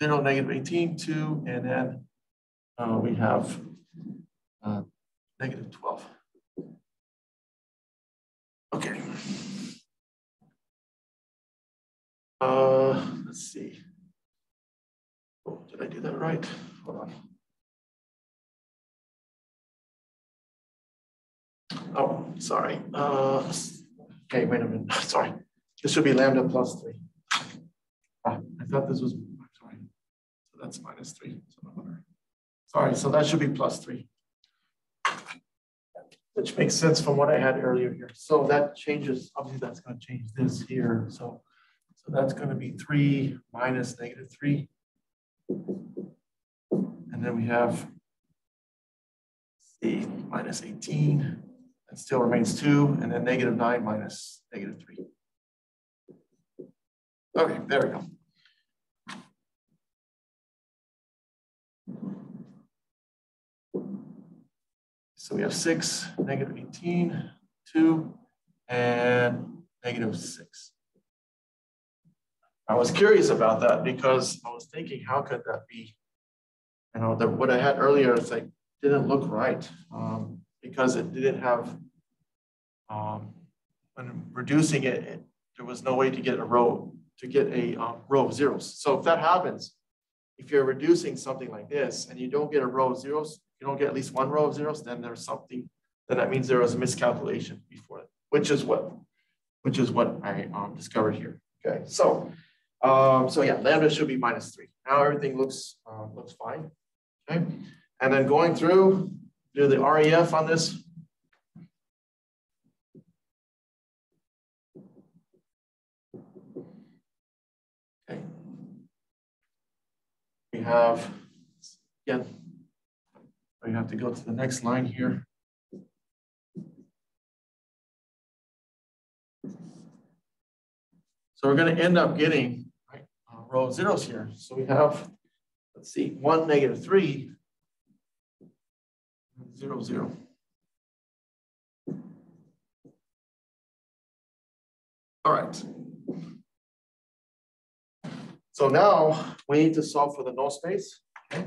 Zero, negative 18, two, and then uh, we have uh, negative 12. Okay. Uh, let's see. Oh, did I do that right? Hold on. Oh, sorry. Uh, okay, wait a minute. *laughs* Sorry. This should be lambda plus three. Ah, I thought this was, sorry. So that's minus three. So. Sorry, so that should be plus three which makes sense from what I had earlier here. So that changes, obviously that's going to change this here. So, so that's going to be three minus negative three. And then we have C minus 18. That still remains two, and then negative nine minus negative three. Okay, there we go. So we have six, negative 18, two, and negative six. I was curious about that because I was thinking, how could that be? You know, the, what I had earlier, it's like, didn't look right um, because it didn't have, um, when reducing it, it, there was no way to get a row, to get a um, row of zeros. So if that happens, if you're reducing something like this and you don't get a row of zeros, you don't get at least one row of zeros, then there's something, then that means there was a miscalculation before which is what, which is what I um, discovered here. Okay, so, um, so yeah, lambda should be minus three. Now everything looks uh, looks fine. Okay, and then going through, do the REF on this. Okay, we have again we have to go to the next line here. So we're going to end up getting right, a row of zeros here. So we have, let's see, one, negative three, zero, zero. All right. So now we need to solve for the null space. Okay.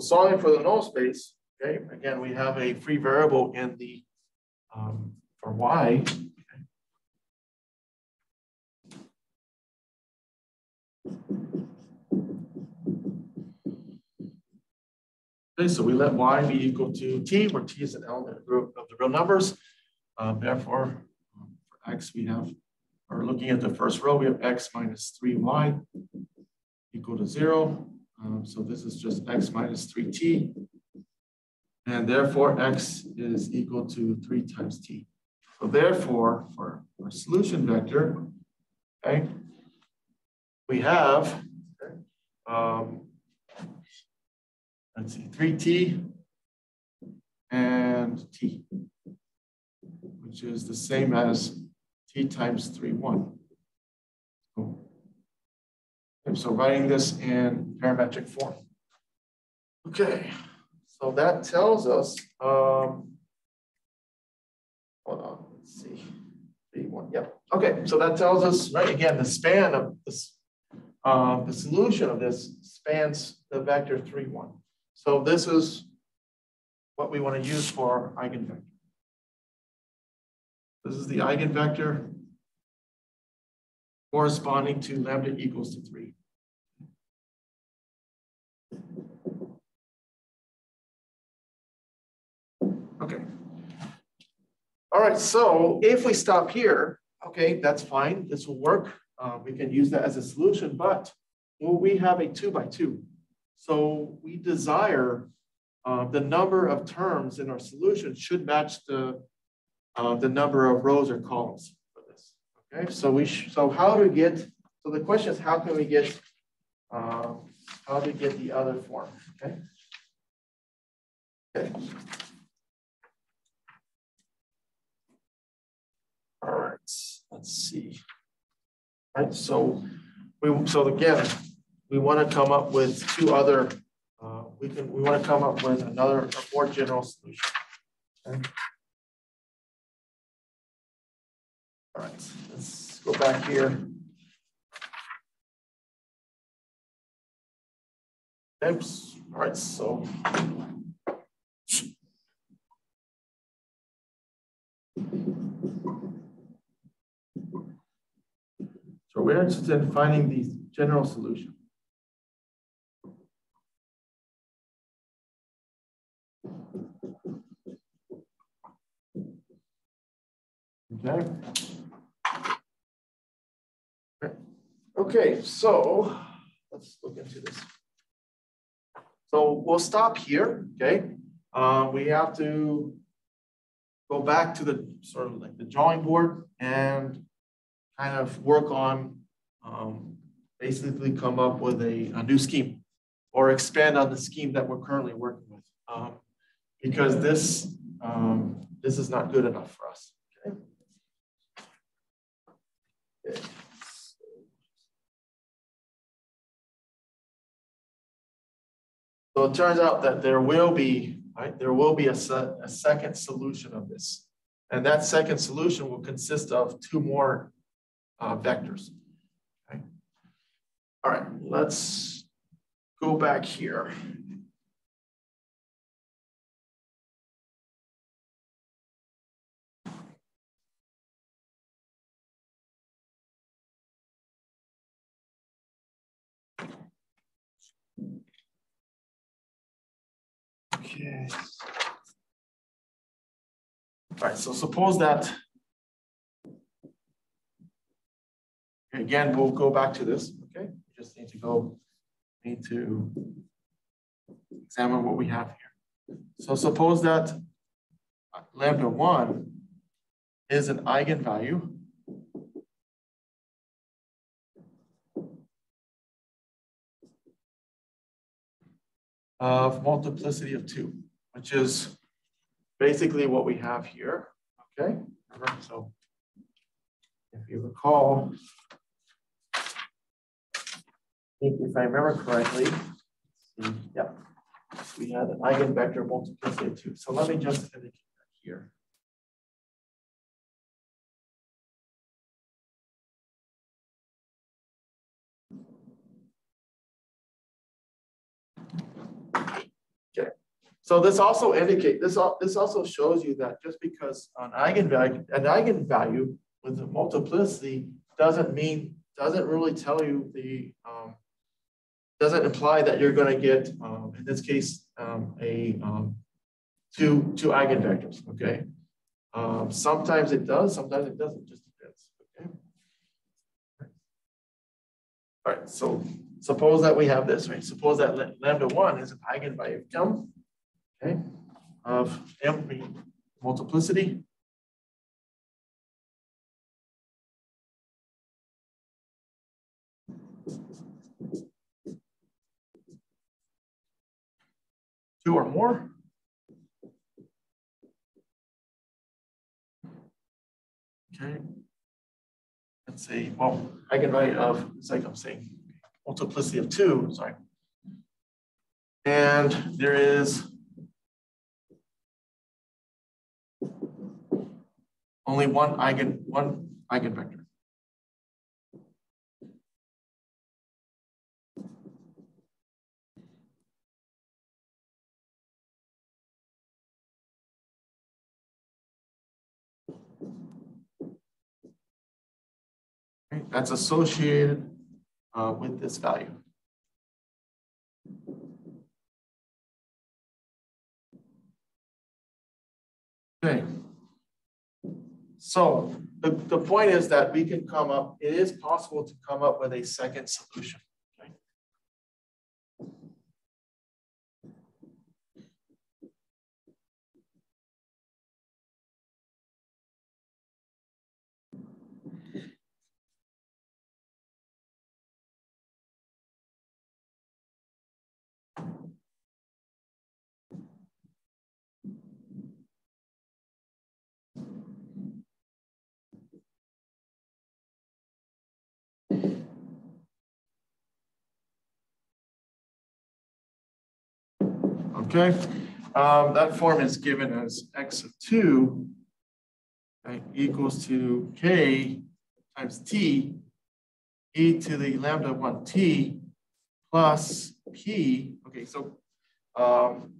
Solving for the null space, okay, again, we have a free variable in the, um, for y. Okay. so we let y be equal to t, where t is an element of the real numbers. Um, therefore, um, for x, we have, or looking at the first row, we have x minus 3y equal to 0. Um, so this is just x minus 3t. And therefore, x is equal to 3 times t. So therefore, for our solution vector, okay, we have, um, let's see, 3t and t, which is the same as t times 3, 1. So writing this in parametric form. Okay, so that tells us, um, hold on, let's see. three, one. Yep. Okay, so that tells us, right, again, the span of this, uh, the solution of this spans the vector three, one. So this is what we want to use for eigenvector. This is the eigenvector corresponding to lambda equals to three. Okay. All right, so if we stop here, okay, that's fine. This will work. Uh, we can use that as a solution, but we have a two by two. So we desire uh, the number of terms in our solution should match the, uh, the number of rows or columns. Okay, so we so how do we get, so the question is how can we get, uh, how do we get the other form, okay? Okay. All right, let's see. All right, so we so again, we want to come up with two other. Uh, we can we want to come up with another a more general solution. Okay. All right, let's go back here. Oops. All right, so So we're interested in finding the general solution. Okay. Okay, so let's look into this. So we'll stop here, okay? Uh, we have to go back to the sort of like the drawing board and kind of work on um, basically come up with a, a, new scheme or expand on the scheme that we're currently working with. Um, because this, um, this is not good enough for us. Okay. okay. So it turns out that there will be, right, there will be a, a second solution of this. And that second solution will consist of two more uh, vectors. Okay. All right, let's go back here. Okay. All right, so suppose that Again, we'll go back to this, okay? We just need to go, need to examine what we have here. So suppose that lambda one is an eigenvalue of multiplicity of two, which is basically what we have here, okay? So if you recall, I think if I remember correctly, yeah, we had an eigenvector multiplicity of two. So let me just indicate that here. Okay. So this also indicate this this also shows you that just because an eigenvalue an eigenvalue with a multiplicity doesn't mean doesn't really tell you the um, doesn't imply that you're going to get, um, in this case, um, a um, two, two eigenvectors, okay? Um, sometimes it does, sometimes it doesn't, just depends, okay? All right, so suppose that we have this, right? Suppose that lambda one is an eigenvalue of m, okay, of m multiplicity two or more. Okay. Let's say, well, eigenvalue of, it's like I'm saying, multiplicity of two, sorry. And there is only one eigen, one eigenvector. That's associated uh, with this value. Okay. So the, the point is that we can come up, it is possible to come up with a second solution. Okay? Um, that form is given as x of two okay, equals to k times t e to the lambda one t plus p. Okay, so um,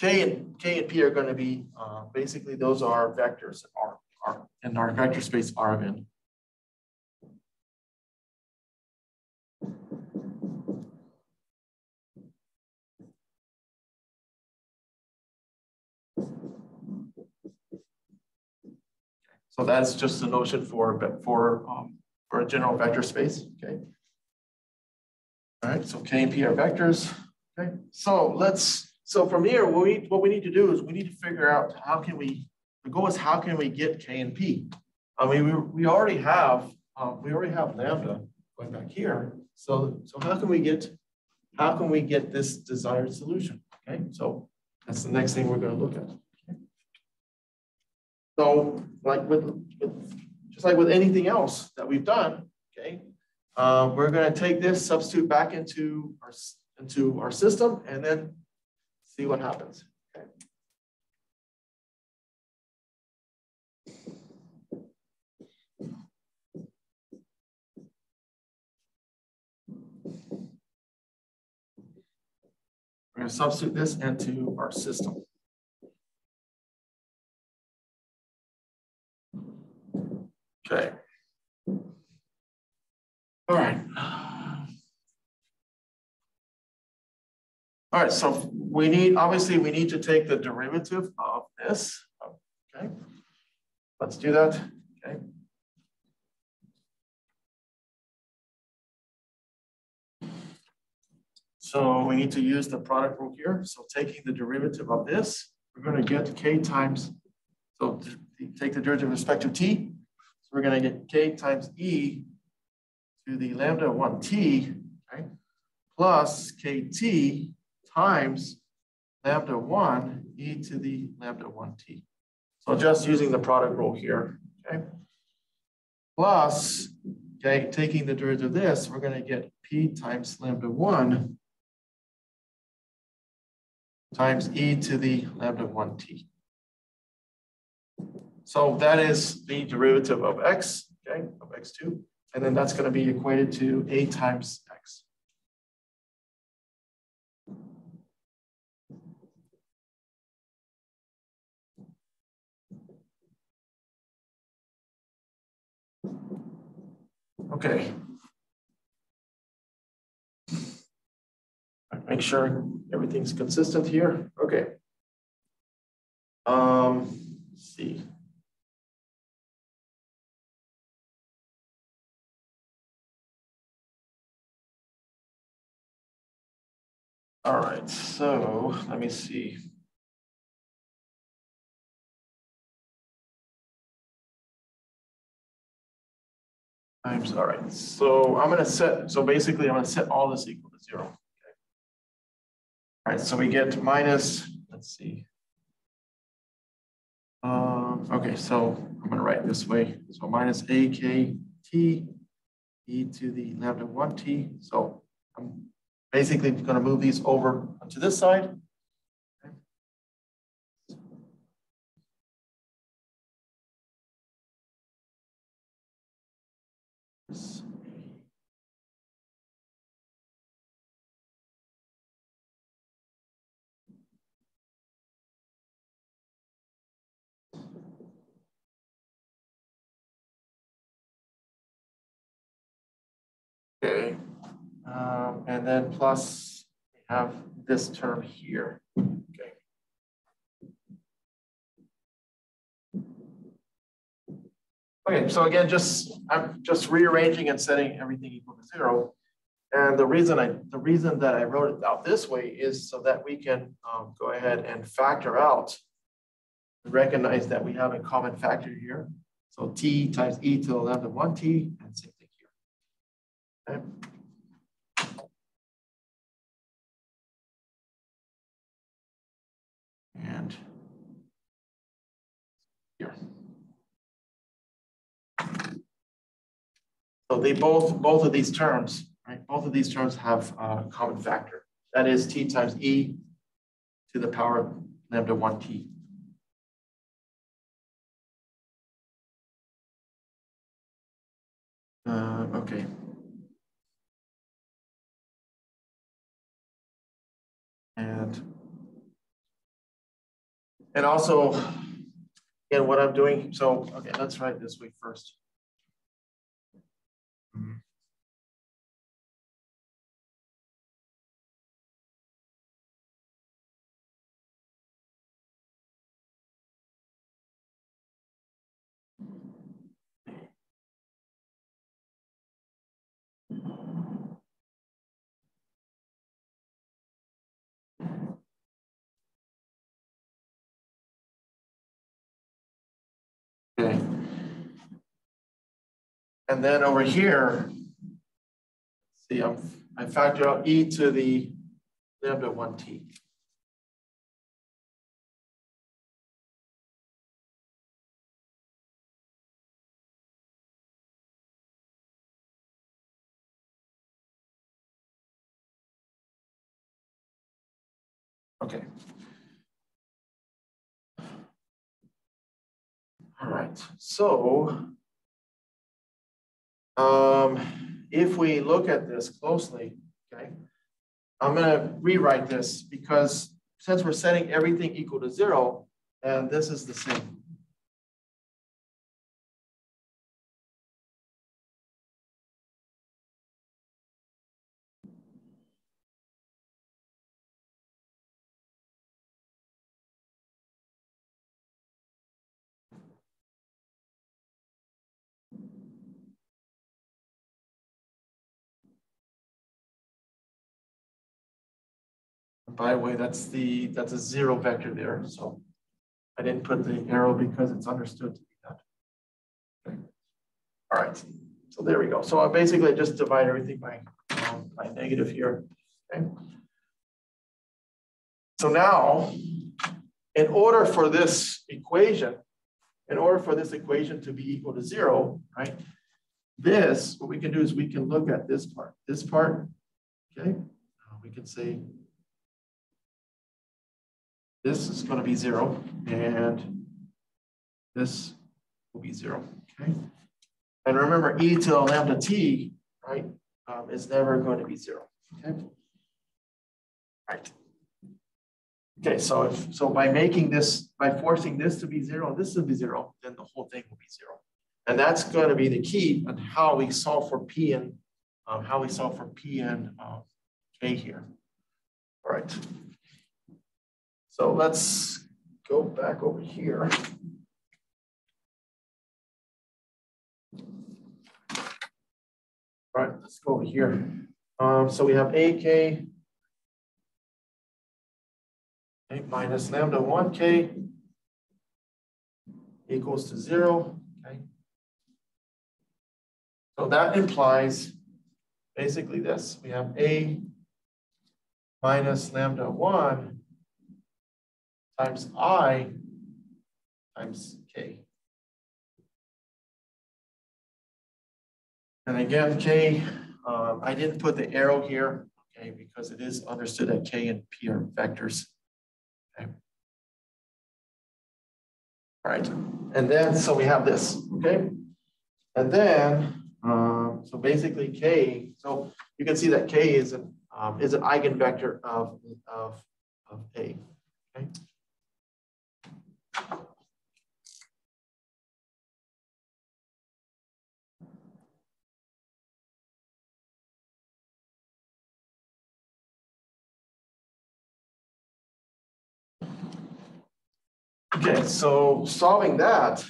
k and k and p are going to be uh, basically those are vectors in our vector space R of n. So that's just the notion for, for, um, for a general vector space, okay? All right, so K and P are vectors, okay? So let's, so from here, what we, what we need to do is we need to figure out how can we, the goal is how can we get K and P? I mean, we, we already have, um, we already have lambda going back here. So, so how can we get, how can we get this desired solution? Okay, so that's the next thing we're gonna look at. So like with, with, just like with anything else that we've done, okay, uh, we're going to take this, substitute back into our, into our system, and then see what happens. Okay. We're going to substitute this into our system. Okay. All right. All right, so we need, obviously, we need to take the derivative of this. Okay. Let's do that. Okay. So we need to use the product rule here. So taking the derivative of this, we're going to get k times, so take the derivative with respect to t, we're going to get k times e to the lambda 1t, okay, plus kt times lambda 1 e to the lambda 1t. So just using the product rule here, okay, plus, okay, taking the derivative of this, we're going to get p times lambda 1 times e to the lambda 1t. So that is the derivative of x, okay, of x2. And then that's going to be equated to a times x. Okay. Make sure everything's consistent here. Okay. Um, see. All right, so let me see. Times, all right, so I'm gonna set, so basically I'm gonna set all this equal to zero. Okay. All right, so we get minus, let's see. Um, okay, so I'm gonna write this way. So minus a k t e to the lambda one t. So I'm basically going to move these over to this side. Um, and then plus we have this term here. Okay. Okay, so again, just I'm just rearranging and setting everything equal to zero. And the reason I the reason that I wrote it out this way is so that we can um, go ahead and factor out, recognize that we have a common factor here. So t times e to the lambda one t and same thing here. Okay. And here. So they both, both of these terms, right? Both of these terms have a common factor. That is t times e to the power lambda 1t. Uh, okay. And, and also, again, what I'm doing, so, okay, let's write this way first. Okay. And then over here, see, I'm, I factor out e to the lambda 1t. Okay. All right, so um, if we look at this closely, okay, I'm gonna rewrite this because since we're setting everything equal to zero, and this is the same. By the way, that's the that's a zero vector there. So I didn't put the arrow because it's understood to be that. All right. So there we go. So I basically just divide everything by, um, by negative here. Okay. So now, in order for this equation, in order for this equation to be equal to zero, right? This, what we can do is we can look at this part. This part, okay? We can say this is going to be zero, and this will be zero, okay? And remember, e to the lambda t, right, um, is never going to be zero, okay? Right. Okay, so if so by making this, by forcing this to be zero, this to be zero, then the whole thing will be zero. And that's going to be the key on how we solve for P and um, how we solve for P and uh, K here. All right. So let's go back over here. All right, let's go over here. Um, so we have AK okay, minus lambda 1K equals to zero. Okay. So that implies basically this. We have A minus lambda 1 times I times K. And again, K, um, I didn't put the arrow here, okay, because it is understood that K and P are vectors. Okay. All right, and then, so we have this, okay? And then, um, so basically K, so you can see that K is an, um, is an eigenvector of, of, of A, okay? Okay, so solving that,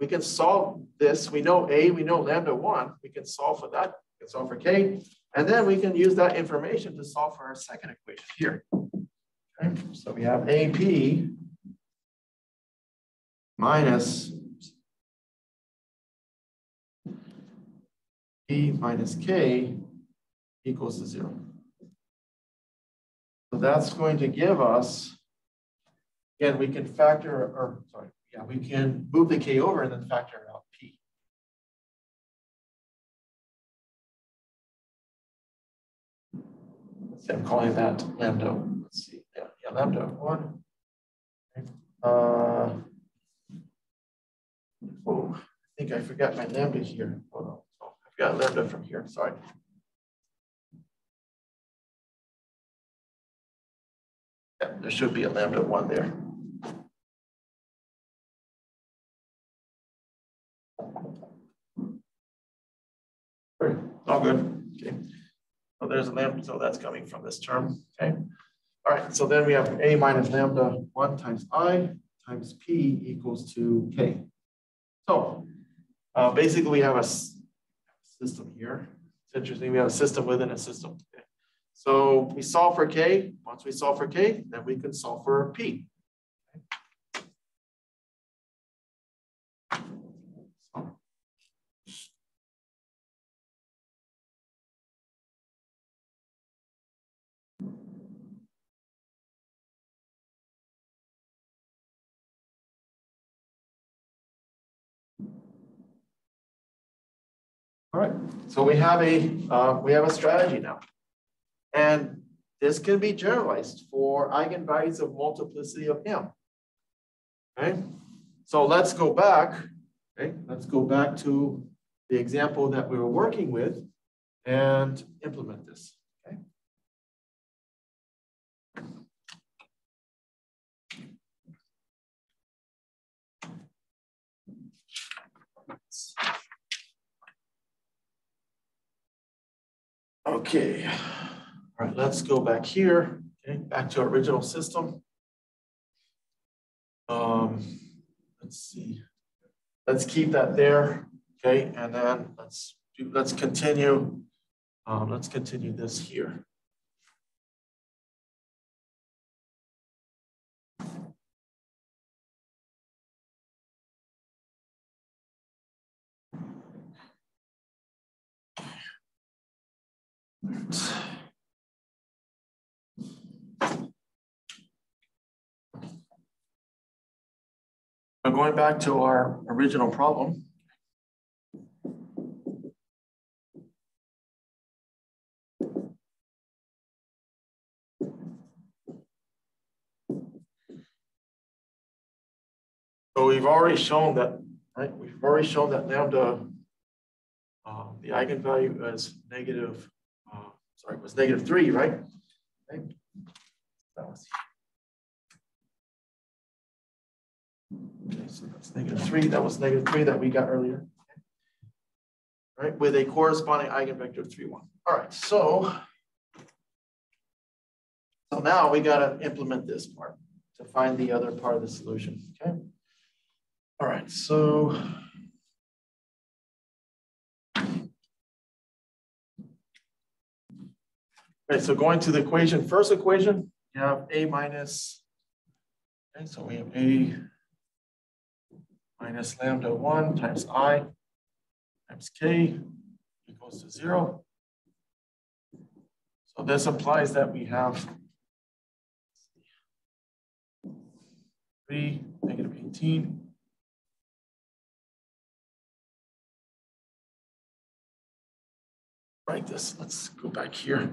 we can solve this. We know A, we know lambda one. We can solve for that. We can solve for K. And then we can use that information to solve for our second equation here. Okay, so we have AP minus P minus K equals to zero. So that's going to give us, again, we can factor, or sorry, yeah, we can move the K over and then factor out P. Let's see, I'm calling that lambda. Let's see, yeah, yeah lambda one. Okay. Uh, oh, I think I forgot my lambda here. Hold on. Oh, I forgot lambda from here, sorry. Yeah, there should be a lambda one there. All good. Okay. So there's a lambda, so that's coming from this term. Okay. All right. So then we have a minus lambda one times i times p equals to k. So uh, basically, we have a system here. It's interesting. We have a system within a system. Okay. So we solve for k. Once we solve for k, then we can solve for p. right, so we have a uh, we have a strategy now, and this can be generalized for eigenvalues of multiplicity of m. Okay, so let's go back. Okay, let's go back to the example that we were working with and implement this. Okay. All right, let's go back here, okay, back to our original system. Um, let's see, let's keep that there, okay, and then let's do, let's continue, um, let's continue this here. So going back to our original problem. So we've already shown that, right? We've already shown that lambda, uh, the eigenvalue is negative sorry, it was negative three, right? Okay. That was, okay, so that's negative three. That was negative three that we got earlier. Right, with a corresponding eigenvector of three, one. All right, so, so now we got to implement this part to find the other part of the solution, okay? All right, so Okay, so going to the equation, first equation, you have A minus, okay, so we have A minus lambda one times I times K equals to zero. So this implies that we have three, negative 18. Write this, let's go back here.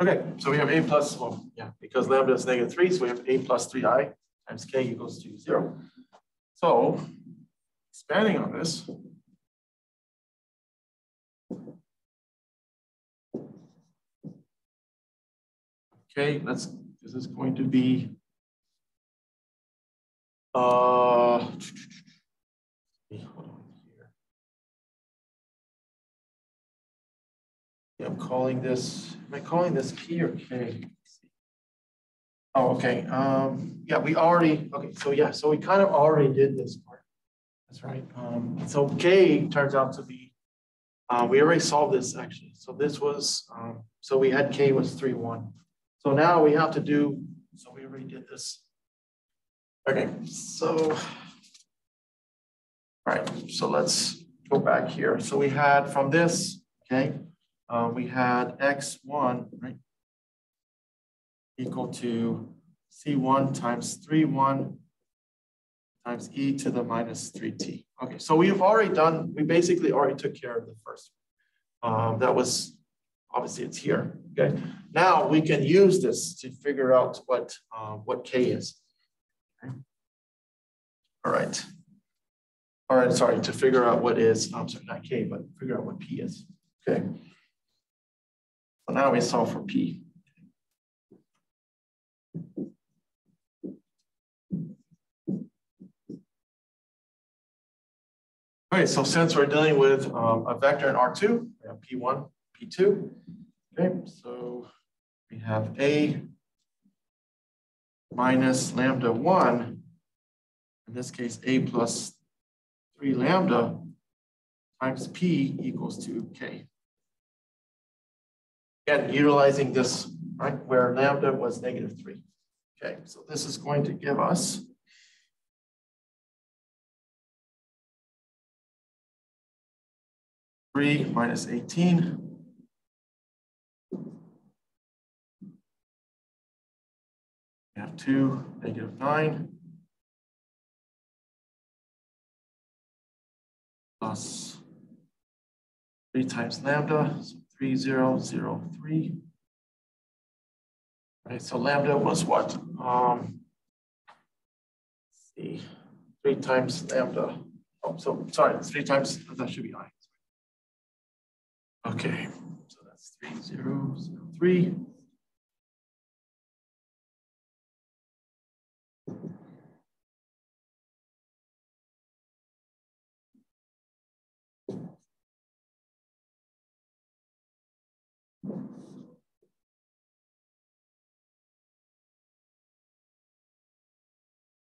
Okay, so we have a plus, well, yeah, because lambda is negative three, so we have a plus three i times k equals to zero. So expanding on this, okay, let's, this is going to be, uh, Yeah, I'm calling this, am I calling this P or K? Oh, okay. Um, yeah, we already, okay, so yeah, so we kind of already did this part. That's right. Um, so K turns out to be, uh, we already solved this actually. So this was, um, so we had K was three, one. So now we have to do, so we already did this. Okay, so, all right, so let's go back here. So we had from this, okay, uh, we had x1, right, equal to c1 times 3, 1 times e to the minus 3t. Okay, so we've already done, we basically already took care of the first one. Um, that was, obviously it's here, okay? Now we can use this to figure out what, uh, what k is. Okay. All right. All right, sorry, to figure out what is, I'm sorry, not k, but figure out what p is, okay? So now we solve for P. Okay, so since we're dealing with um, a vector in R2, we have P1, P2. Okay, so we have A minus lambda 1, in this case, A plus 3 lambda times P equals to K. Again, utilizing this, right, where lambda was negative three. Okay, so this is going to give us three minus 18. We have two, negative nine. Plus three times lambda, so 3003. Right, so lambda was what? Um, see, three times lambda. Oh, so sorry, three times, that should be i. Okay, so that's 3003.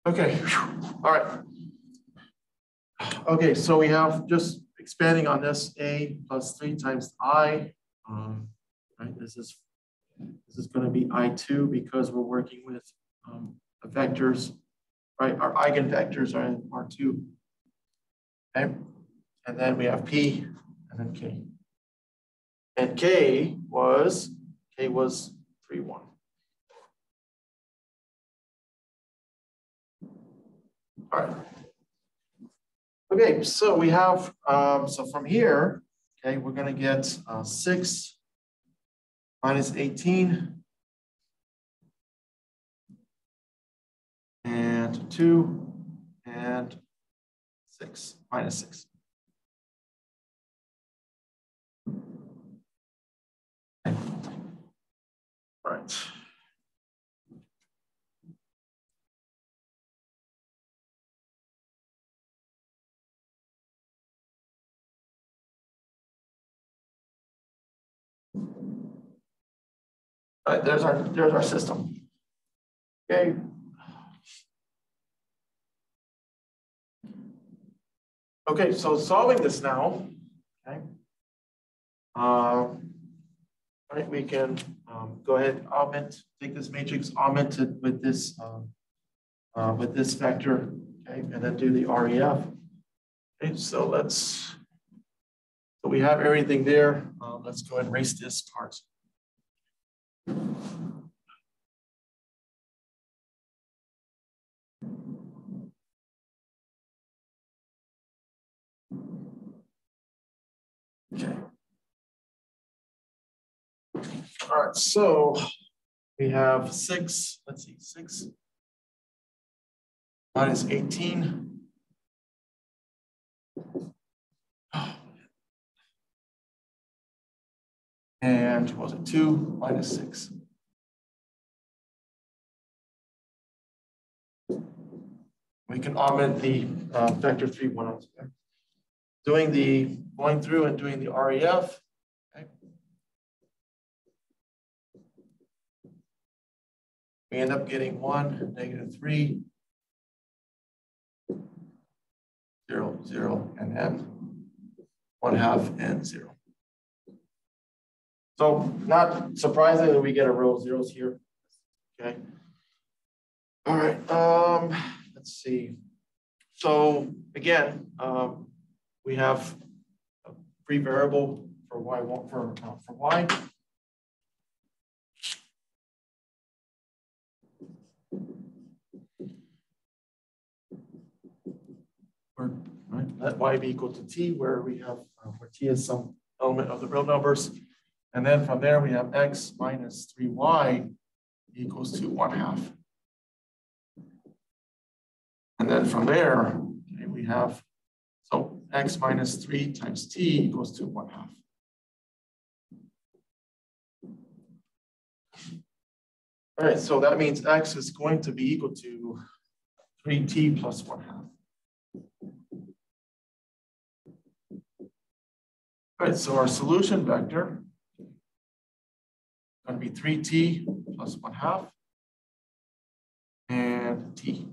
Okay, all right. Okay, so we have just expanding on this, a plus three times i. Um, right, this is this is going to be i2 because we're working with um, vectors, right? Our eigenvectors are in R2. Okay, and then we have p and then k. And k was k was three one. All right. Okay, so we have, um, so from here, okay, we're going to get uh, 6 minus 18 and 2 and 6 minus 6. All right. All right, there's our there's our system. Okay. Okay, so solving this now, okay. Right, we can um, go ahead augment, take this matrix, augment it with this um, uh, with this vector, okay, and then do the REF. Okay, so let's so we have everything there. Uh, let's go ahead and erase this part. Okay. All right, so we have six, let's see, six minus 18. And was it two minus six? We can augment the uh, vector three one out there. Doing the, going through and doing the REF. Okay. We end up getting one, negative three, zero, zero, and then one half and zero. So not surprisingly, we get a row of zeros here. Okay. All right. Um, let's see. So again, um, we have a free variable for y for uh, for y. Right, let y be equal to t, where we have uh, where t is some element of the real numbers. And then from there, we have x minus 3y equals to 1 half. And then from there, okay, we have, so x minus 3 times t equals to 1 half. All right, so that means x is going to be equal to 3t plus 1 half. All right, so our solution vector going to be 3t plus 1 half and t.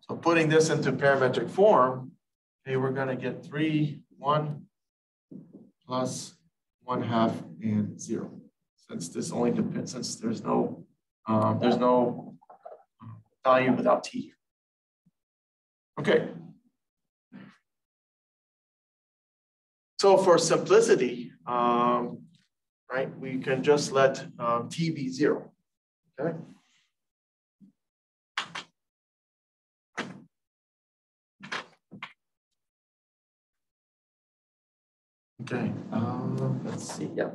So putting this into parametric form, okay, we're going to get 3, 1 plus 1 half and 0. Since this only depends, since there's no, um, there's no value without t. Okay, So for simplicity, um, right, we can just let um, t be zero, okay? Okay, um, let's see, yeah.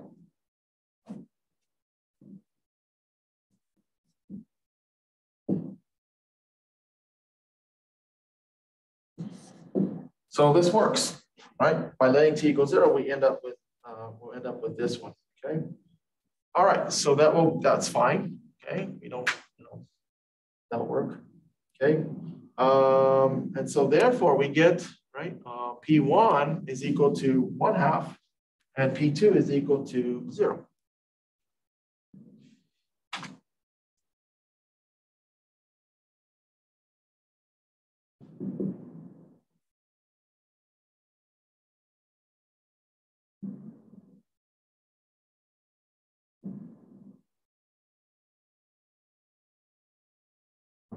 So this works right? By letting t equal zero, we end up with uh, we'll end up with this one. Okay. All right, so that will that's fine. Okay, we don't you know that'll work. Okay. Um, and so therefore we get right uh, p1 is equal to one half, and p2 is equal to zero.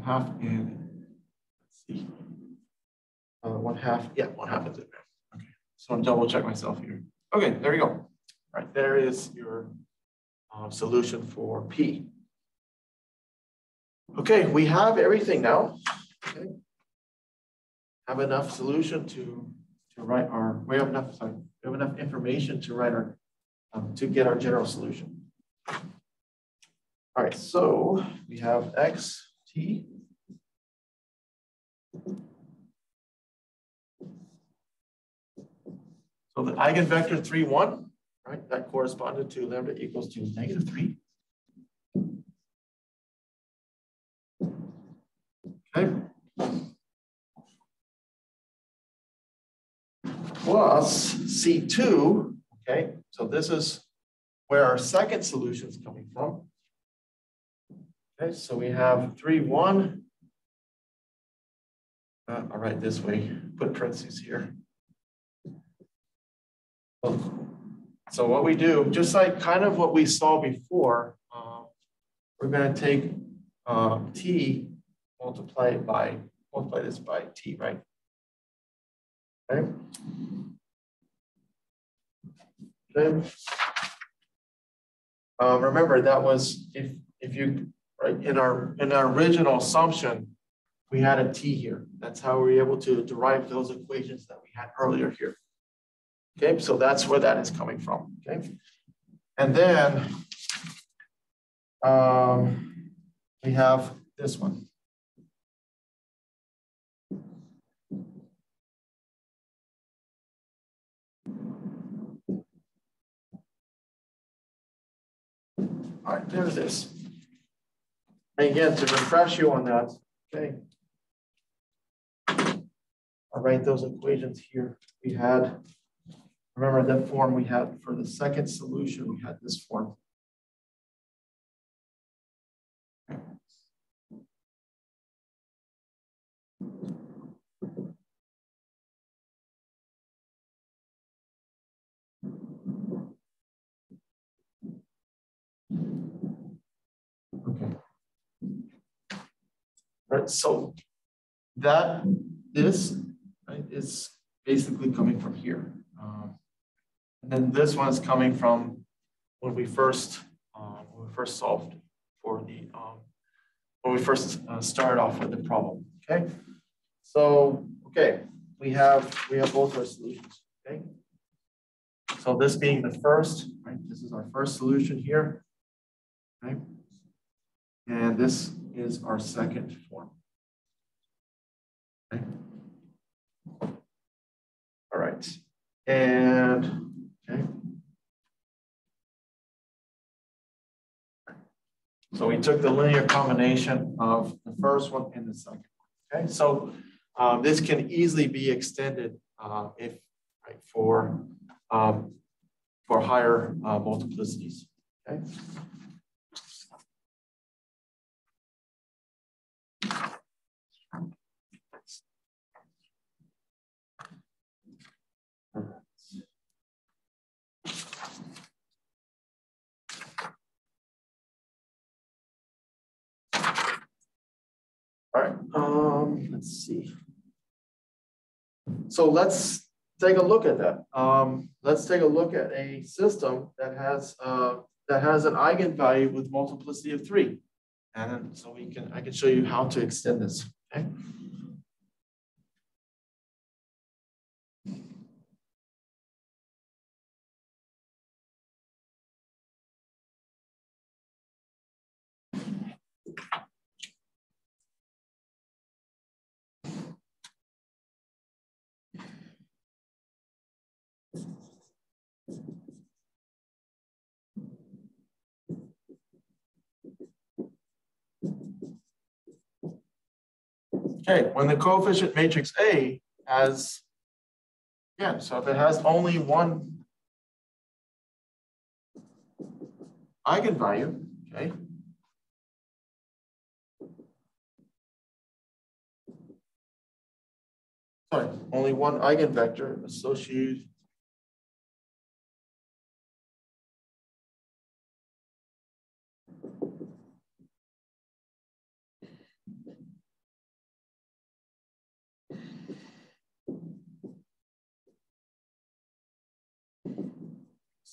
Half and let's see, uh, one half. Yeah, one half is. Okay, so I'm double check myself here. Okay, there you go. All right, there is your uh, solution for P. Okay, we have everything now. Okay. Have enough solution to to write our. We have enough. Sorry, we have enough information to write our um, to get our general solution. All right, so we have x t So the eigenvector 3, 1, right, that corresponded to lambda equals to negative 3. Okay. Plus C2, okay, so this is where our second solution is coming from. Okay, so we have 3, 1. Uh, I'll write this way, put parentheses here. So what we do, just like kind of what we saw before, uh, we're going to take uh, t, multiply it by, multiply this by t, right? Okay. Okay. Um, remember that was if if you right in our in our original assumption, we had a t here. That's how we were able to derive those equations that we had earlier here. Okay, so that's where that is coming from. Okay. And then um, we have this one. All right, there's this. And again, to refresh you on that, okay. I'll write those equations here. We had, remember that form we had for the second solution, we had this form. Okay. All right, so that this right, is basically coming from here. Um, and then this one is coming from when we first um, when we first solved for the um, when we first uh, started off with the problem. Okay, so okay, we have we have both our solutions. Okay, so this being the first, right? This is our first solution here. Okay, and this is our second form. Okay. All right, and So we took the linear combination of the first one and the second one. Okay, so um, this can easily be extended uh, if right, for um, for higher uh, multiplicities. Okay. All right, um, let's see. So let's take a look at that. Um, let's take a look at a system that has uh, that has an eigenvalue with multiplicity of three. And so we can I can show you how to extend this. Okay. Okay, when the coefficient matrix A has, yeah, so if it has only one eigenvalue, okay, sorry, only one eigenvector associated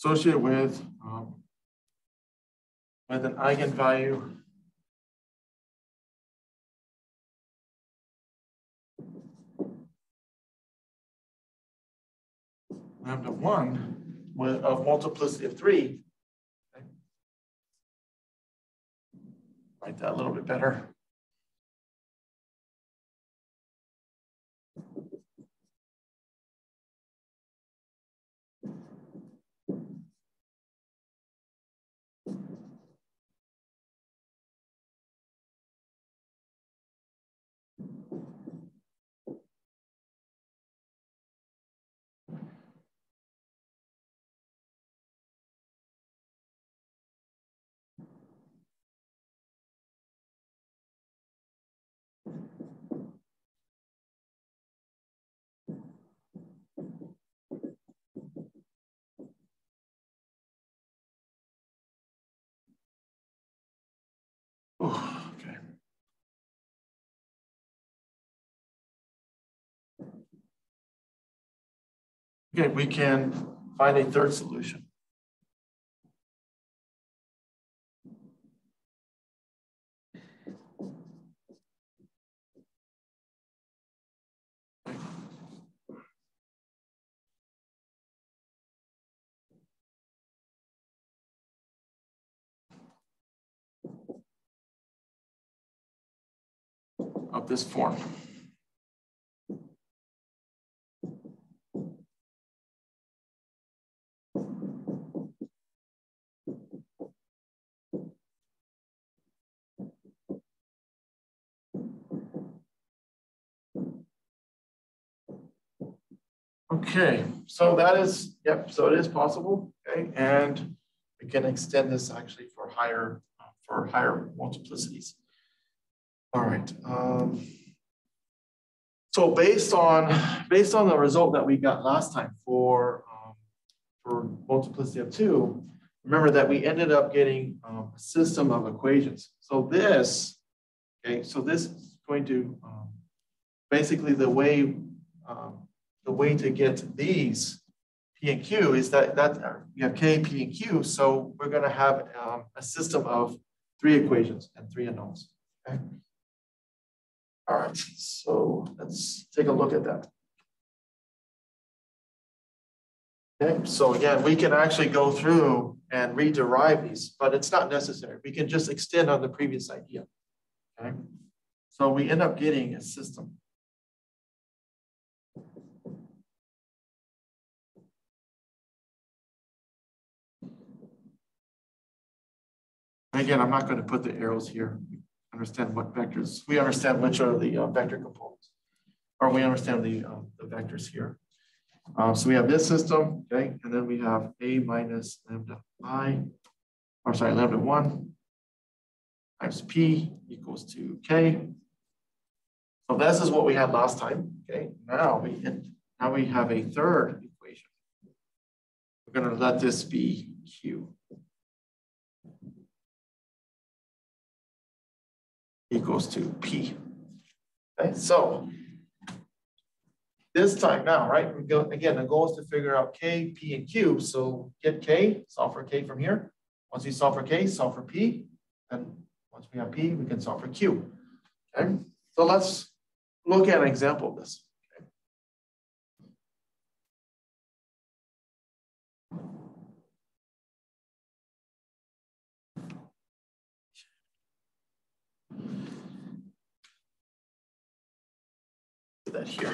associated with um, with an eigenvalue lambda one with of multiplicity of three. Okay. Write that a little bit better. Okay, we can find a third solution. of this form. Okay, so that is, yep, so it is possible, okay, and we can extend this actually for higher, for higher multiplicities. All right. Um, so based on based on the result that we got last time for um, for multiplicity of two, remember that we ended up getting um, a system of equations. So this, okay, so this is going to um, basically the way um, the way to get these P and Q is that, that we have K, P, and Q. So we're going to have um, a system of three equations and three unknowns. Okay. All right, so let's take a look at that. Okay, so again, we can actually go through and rederive these, but it's not necessary. We can just extend on the previous idea. Okay, so we end up getting a system. Again, I'm not going to put the arrows here. We Understand what vectors, we understand which are the uh, vector components, or we understand the, uh, the vectors here. Um, so we have this system, okay, and then we have A minus lambda I, or sorry, lambda one times P equals to K. So this is what we had last time, okay? Now we, now we have a third equation. We're gonna let this be Q. equals to P. Okay, so this time now, right? We go again, the goal is to figure out K, P, and Q. So get K, solve for K from here. Once we solve for K, solve for P. And once we have P, we can solve for Q. Okay, so let's look at an example of this. That here.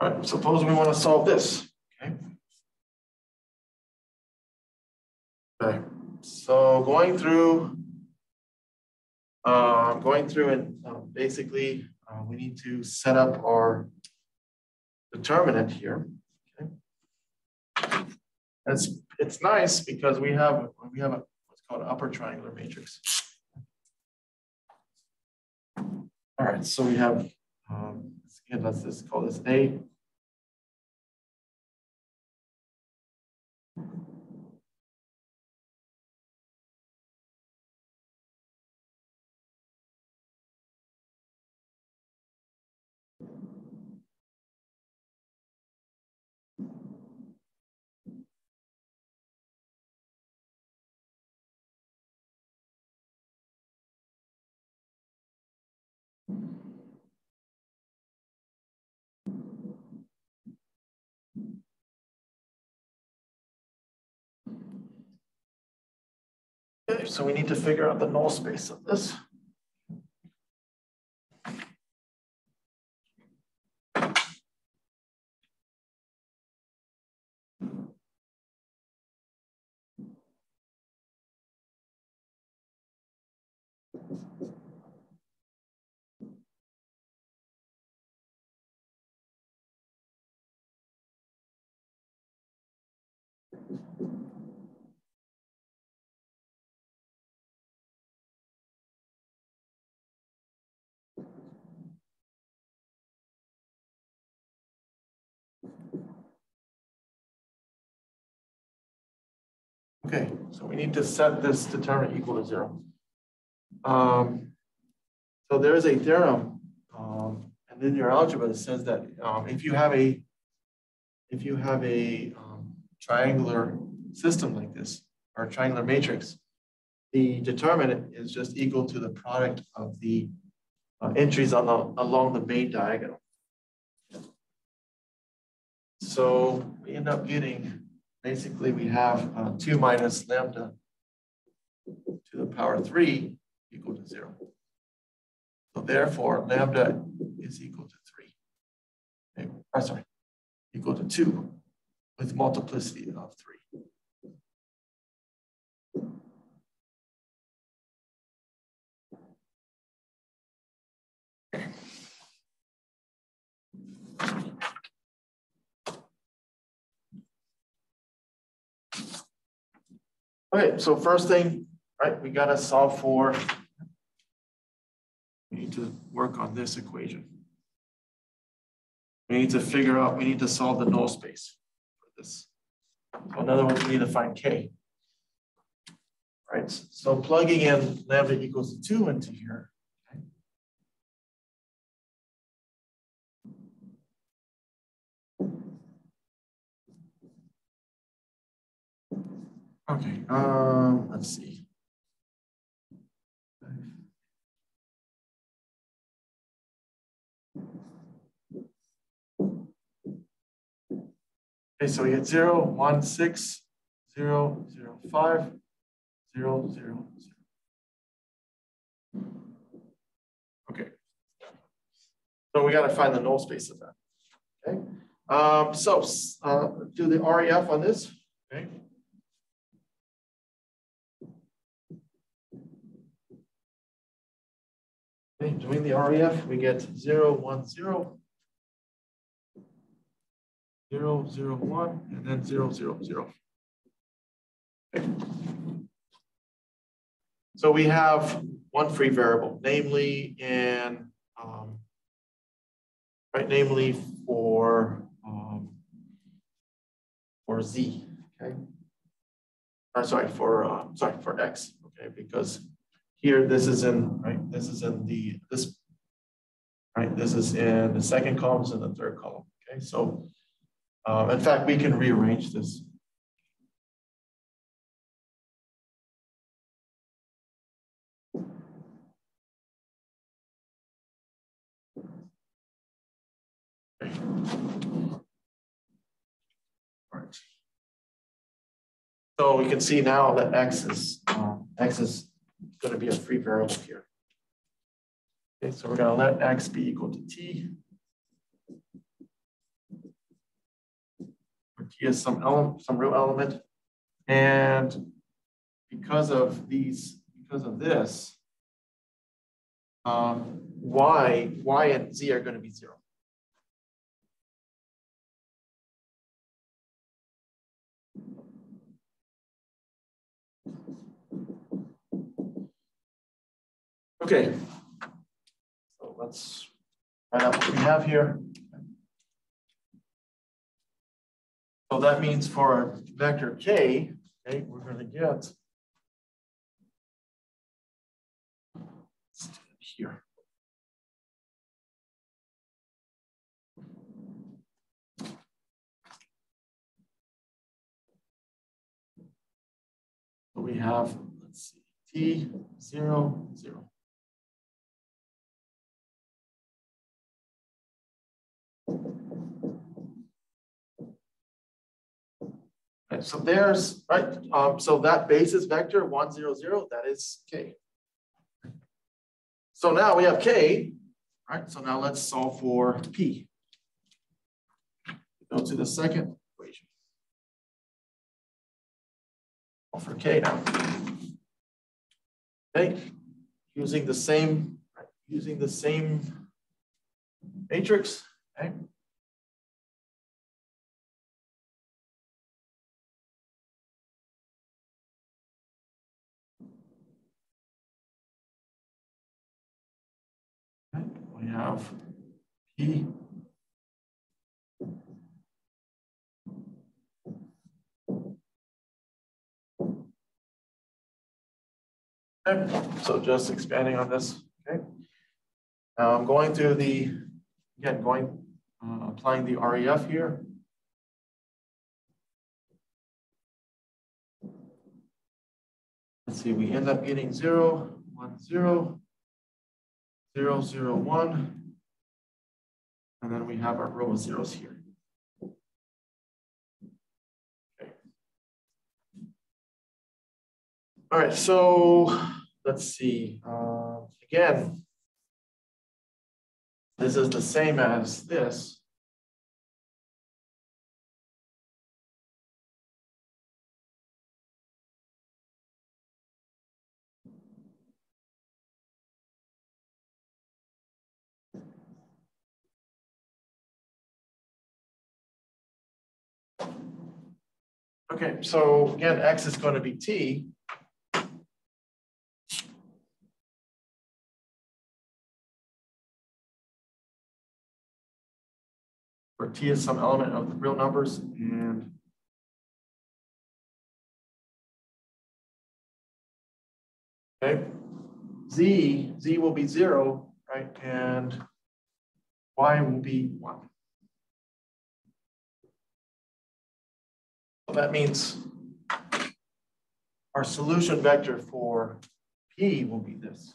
All right, suppose we want to solve this, okay? Okay, so going through, uh, going through and uh, basically uh, we need to set up our determinant here. Okay, it's it's nice because we have we have a what's called an upper triangular matrix. All right, so we have um, again, let's just call this A. so we need to figure out the null space of this. Okay, so we need to set this determinant equal to zero. Um, so there is a theorem um, in linear algebra that says that um, if you have a if you have a um, triangular system like this or a triangular matrix, the determinant is just equal to the product of the uh, entries on the, along the main diagonal. So we end up getting, basically we have uh, 2 minus lambda to the power 3 equal to 0. So therefore, lambda is equal to 3. Okay. Oh, sorry, equal to 2 with multiplicity of 3. Okay, so first thing, right, we gotta solve for, we need to work on this equation. We need to figure out, we need to solve the null space for this. So in other words, we need to find K. Right, so plugging in lambda equals two into here, Okay, um, let's see. Okay, so we get zero, one, six, zero, zero, five, zero, zero, zero. Okay. So we got to find the null space of that. Okay. Um, so uh, do the REF on this. Okay. Okay, doing the REF, we get 0, 1, 0, 0, 0, 1, and then 0, 0, 0. Okay. So we have one free variable, namely in, um, right, namely for, um, for Z, okay? Or sorry, for, uh, sorry, for X, okay, because here, this is in, right, this is in the, this, right, this is in the second column, is in the third column, okay? So, uh, in fact, we can rearrange this. All right. So we can see now that x is um, x is going to be a free variable here. Okay, so we're going to let x be equal to t. Where t is some element, some real element. And because of these, because of this, um, y, y and z are going to be zero. Okay. So let's write out what we have here. So that means for our vector k, okay, we're going to get here. So we have, let's see, t, zero zero. So there's, right, um, so that basis vector 1, 0, 0, that is k. So now we have k, right? So now let's solve for p. Go to the second equation. Solve for k now. Okay, using the same, using the same matrix, okay? we have P Okay, so just expanding on this, okay? Now I'm going to the, again, going, uh, applying the REF here. Let's see, we end up getting zero, one, zero, zero, zero, one. And then we have our row of zeros here. Okay. All right, so let's see. Uh, again, this is the same as this. Okay, so again, X is going to be T. Where T is some element of the real numbers and Okay, Z, Z will be zero, right? And Y will be one. So that means our solution vector for P will be this.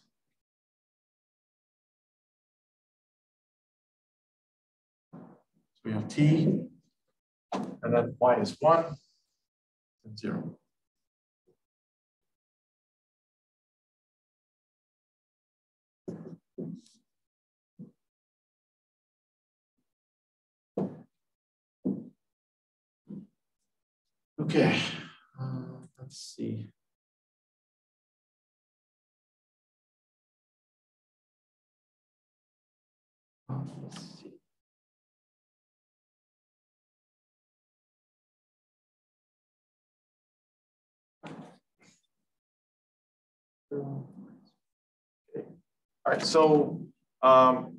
We have T, and then Y is one and zero. Okay, uh, let's see. All right, so um,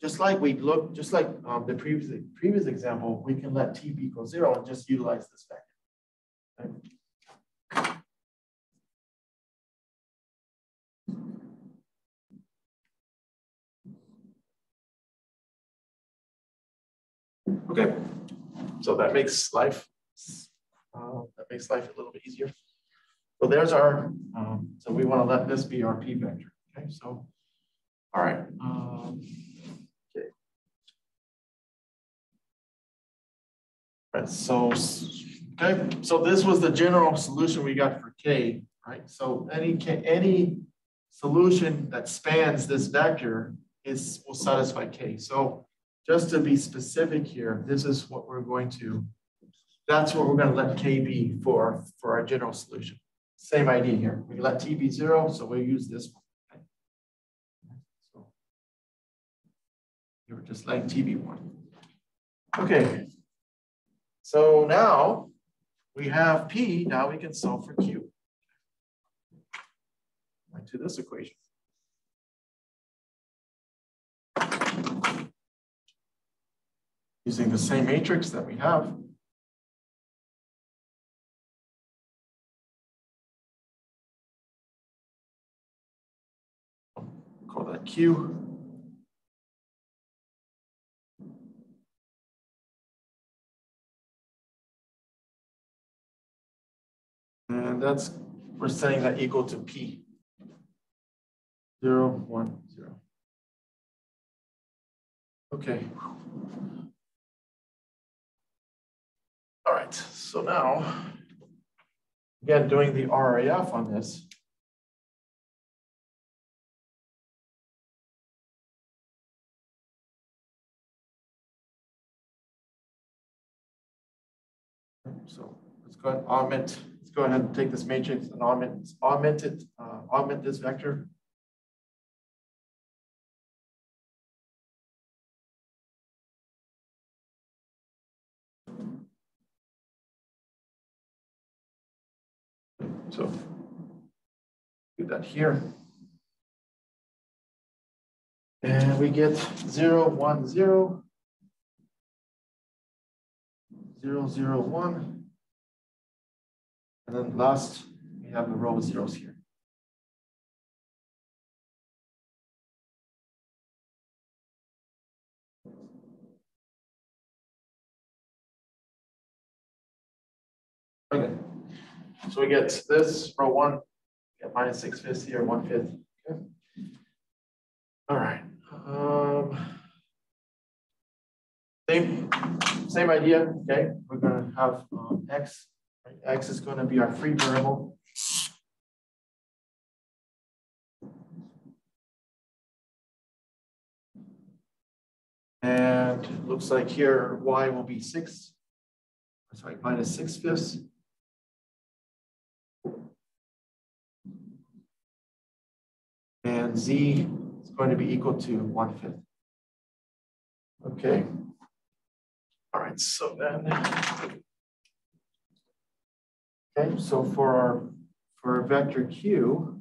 just like we look, just like um, the previous previous example, we can let t equal zero and just utilize this vector. Okay. Okay, so that makes life uh, that makes life a little bit easier. So there's our, um, so we want to let this be our p vector. Okay, so all right. Um, okay. Right, so okay, so this was the general solution we got for k, right? So any k, any solution that spans this vector is will satisfy k. So just to be specific here, this is what we're going to, that's what we're going to let k be for, for our general solution. Same idea here. We let t be zero, so we'll use this one. Okay. So you were just letting t be one. Okay. So now we have p, now we can solve for q. Right to this equation. Using the same matrix that we have. Q. And that's, we're setting that equal to P. Zero, one, zero. Okay. All right, so now, again, doing the REF on this. So let's go ahead and augment, let's go ahead and take this matrix and augment, augment it, uh, augment this vector. So do that here. And we get zero, one, zero, zero, zero, one. And then last, we have a row of zeros here. Okay. So we get this row one, get minus six fifths here, one fifth. Okay. All right. Um, same, same idea. Okay. We're going to have um, x X is going to be our free variable. And looks like here y will be six, sorry, minus six fifths. And z is going to be equal to one fifth. Okay. All right, so then, okay, so for our, for our vector q,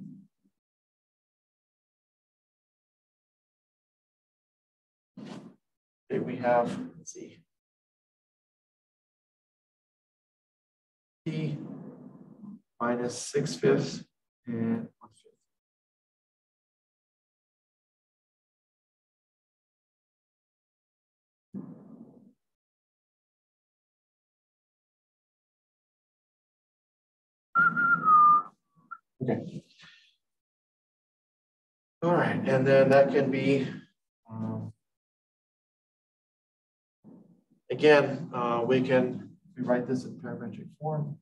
Okay, we have, let's see. T minus six fifths and Okay. All right, and then that can be um, Again, uh, we can rewrite this in parametric form.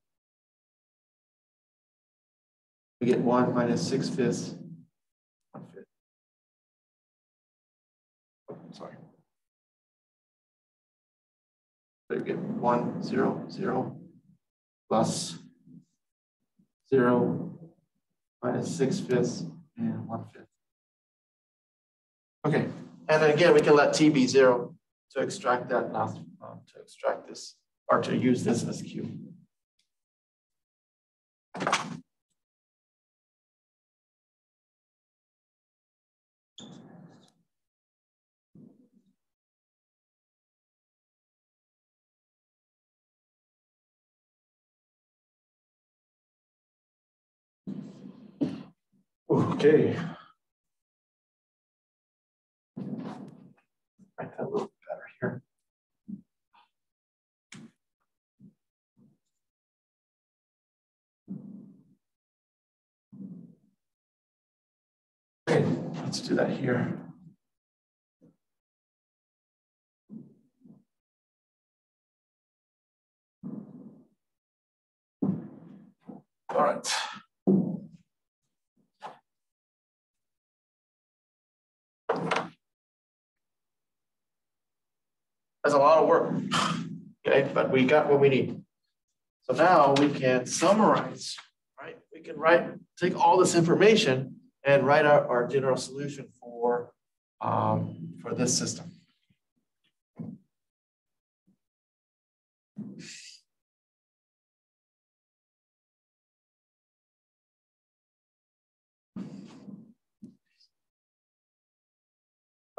We get one minus six fifths, one fifth. Oh, sorry. So you get one, zero, zero, plus zero, minus six fifths, and one fifth. Okay, and then again, we can let t be zero to extract that last um, to extract this or to use this as Q. Okay. Write that a little better here. Okay, let's do that here. All right. That's a lot of work, okay, but we got what we need. So now we can summarize, right? We can write, take all this information and write out our general solution for, um, for this system.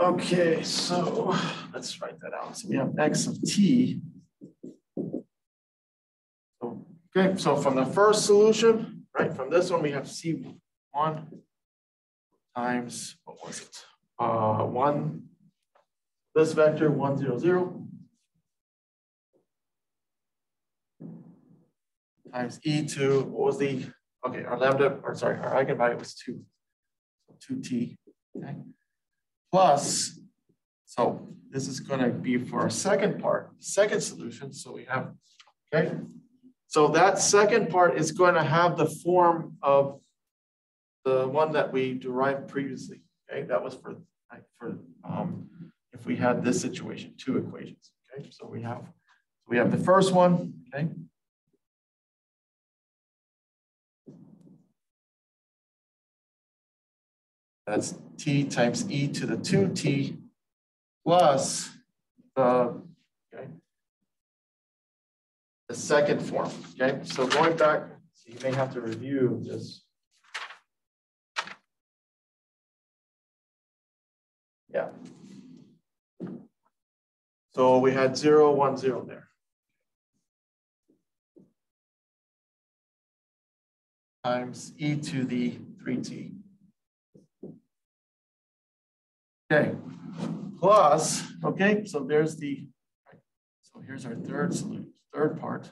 Okay, so let's write that out. So we have x of t. Okay, so from the first solution, right, from this one, we have c1 times, what was it? Uh, 1, this vector, 1, 0, 0, times e2, what was the, okay, our lambda, or sorry, our eigenvalue was 2, so 2t, okay? Plus, so this is going to be for our second part, second solution. So we have, okay. So that second part is going to have the form of the one that we derived previously. Okay, that was for for um, if we had this situation, two equations. Okay, so we have we have the first one. Okay, That's t times e to the 2t plus the, okay, the second form, okay? So going back, so you may have to review this. Yeah. So we had zero, one, zero there. Times e to the 3t. Okay, plus, okay, so there's the, so here's our third solution, third part.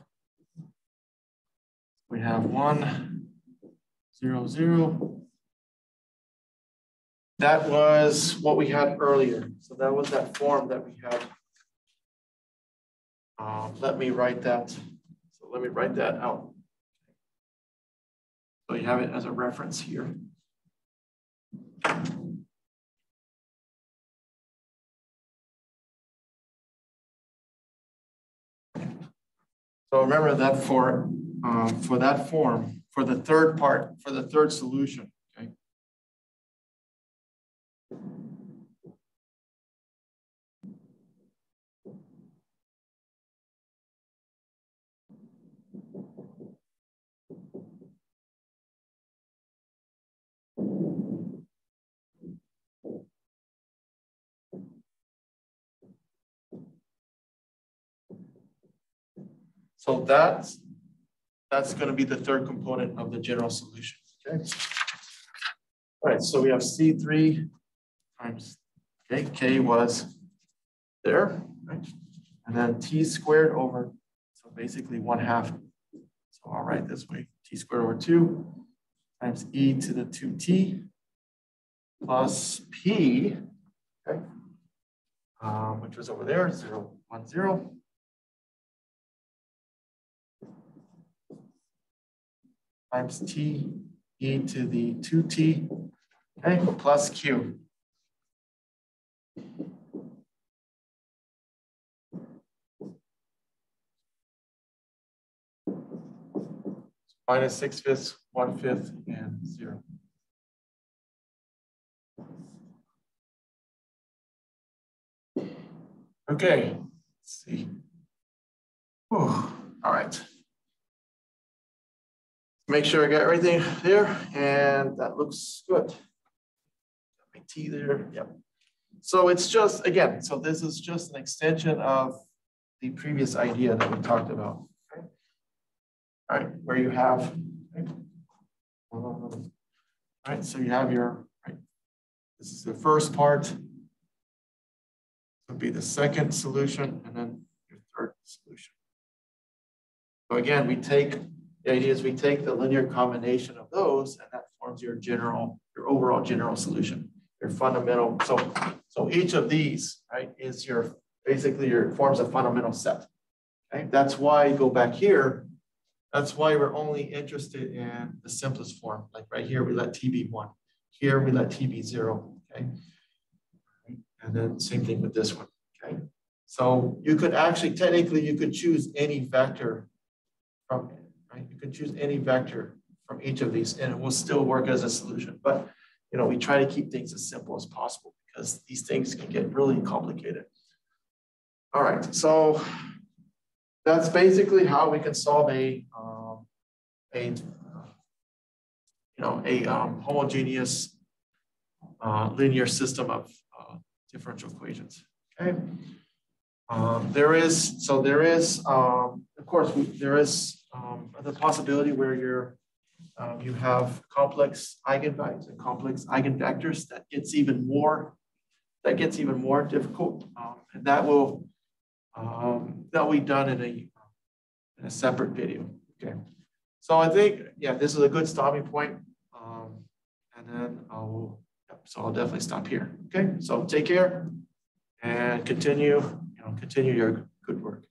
We have one, zero, zero. That was what we had earlier. So that was that form that we had. Um, let me write that. So let me write that out. So you have it as a reference here. So remember that for um, for that form, for the third part, for the third solution, So that's, that's going to be the third component of the general solution, okay? All right, so we have C3 times, okay, K was there, right? And then T squared over, so basically one half. So I'll write this way, T squared over two times E to the two T plus P, okay? Um, which was over there, zero, one, zero. Times t e to the 2t, okay, plus q. Minus 6 fifths, 1 fifth, and 0. Okay, let's see. Whew. All right make sure I got everything there and that looks good. Got my T there, yep. So it's just, again, so this is just an extension of the previous idea that we talked about. All right, where you have, all right, so you have your, right, this is the first part. Would be the second solution and then your third solution. So again, we take the idea is we take the linear combination of those and that forms your general, your overall general solution, your fundamental. So, so each of these, right, is your, basically your forms a fundamental set. Okay, that's why go back here. That's why we're only interested in the simplest form. Like right here, we let T be one. Here we let T be zero, okay? And then same thing with this one, okay? So you could actually, technically, you could choose any vector from right? You can choose any vector from each of these and it will still work as a solution. But, you know, we try to keep things as simple as possible because these things can get really complicated. All right, so that's basically how we can solve a, um, a you know, a um, homogeneous uh, linear system of uh, differential equations. Okay. Um, there is, so there is, um, of course, we, there is um, the possibility where you're, um, you have complex eigenvalues and complex eigenvectors that gets even more, that gets even more difficult. Um, and that will, um, that will be done in a, in a separate video, okay? So I think, yeah, this is a good stopping point. Um, and then I'll, so I'll definitely stop here, okay? So take care and continue, you know, continue your good work.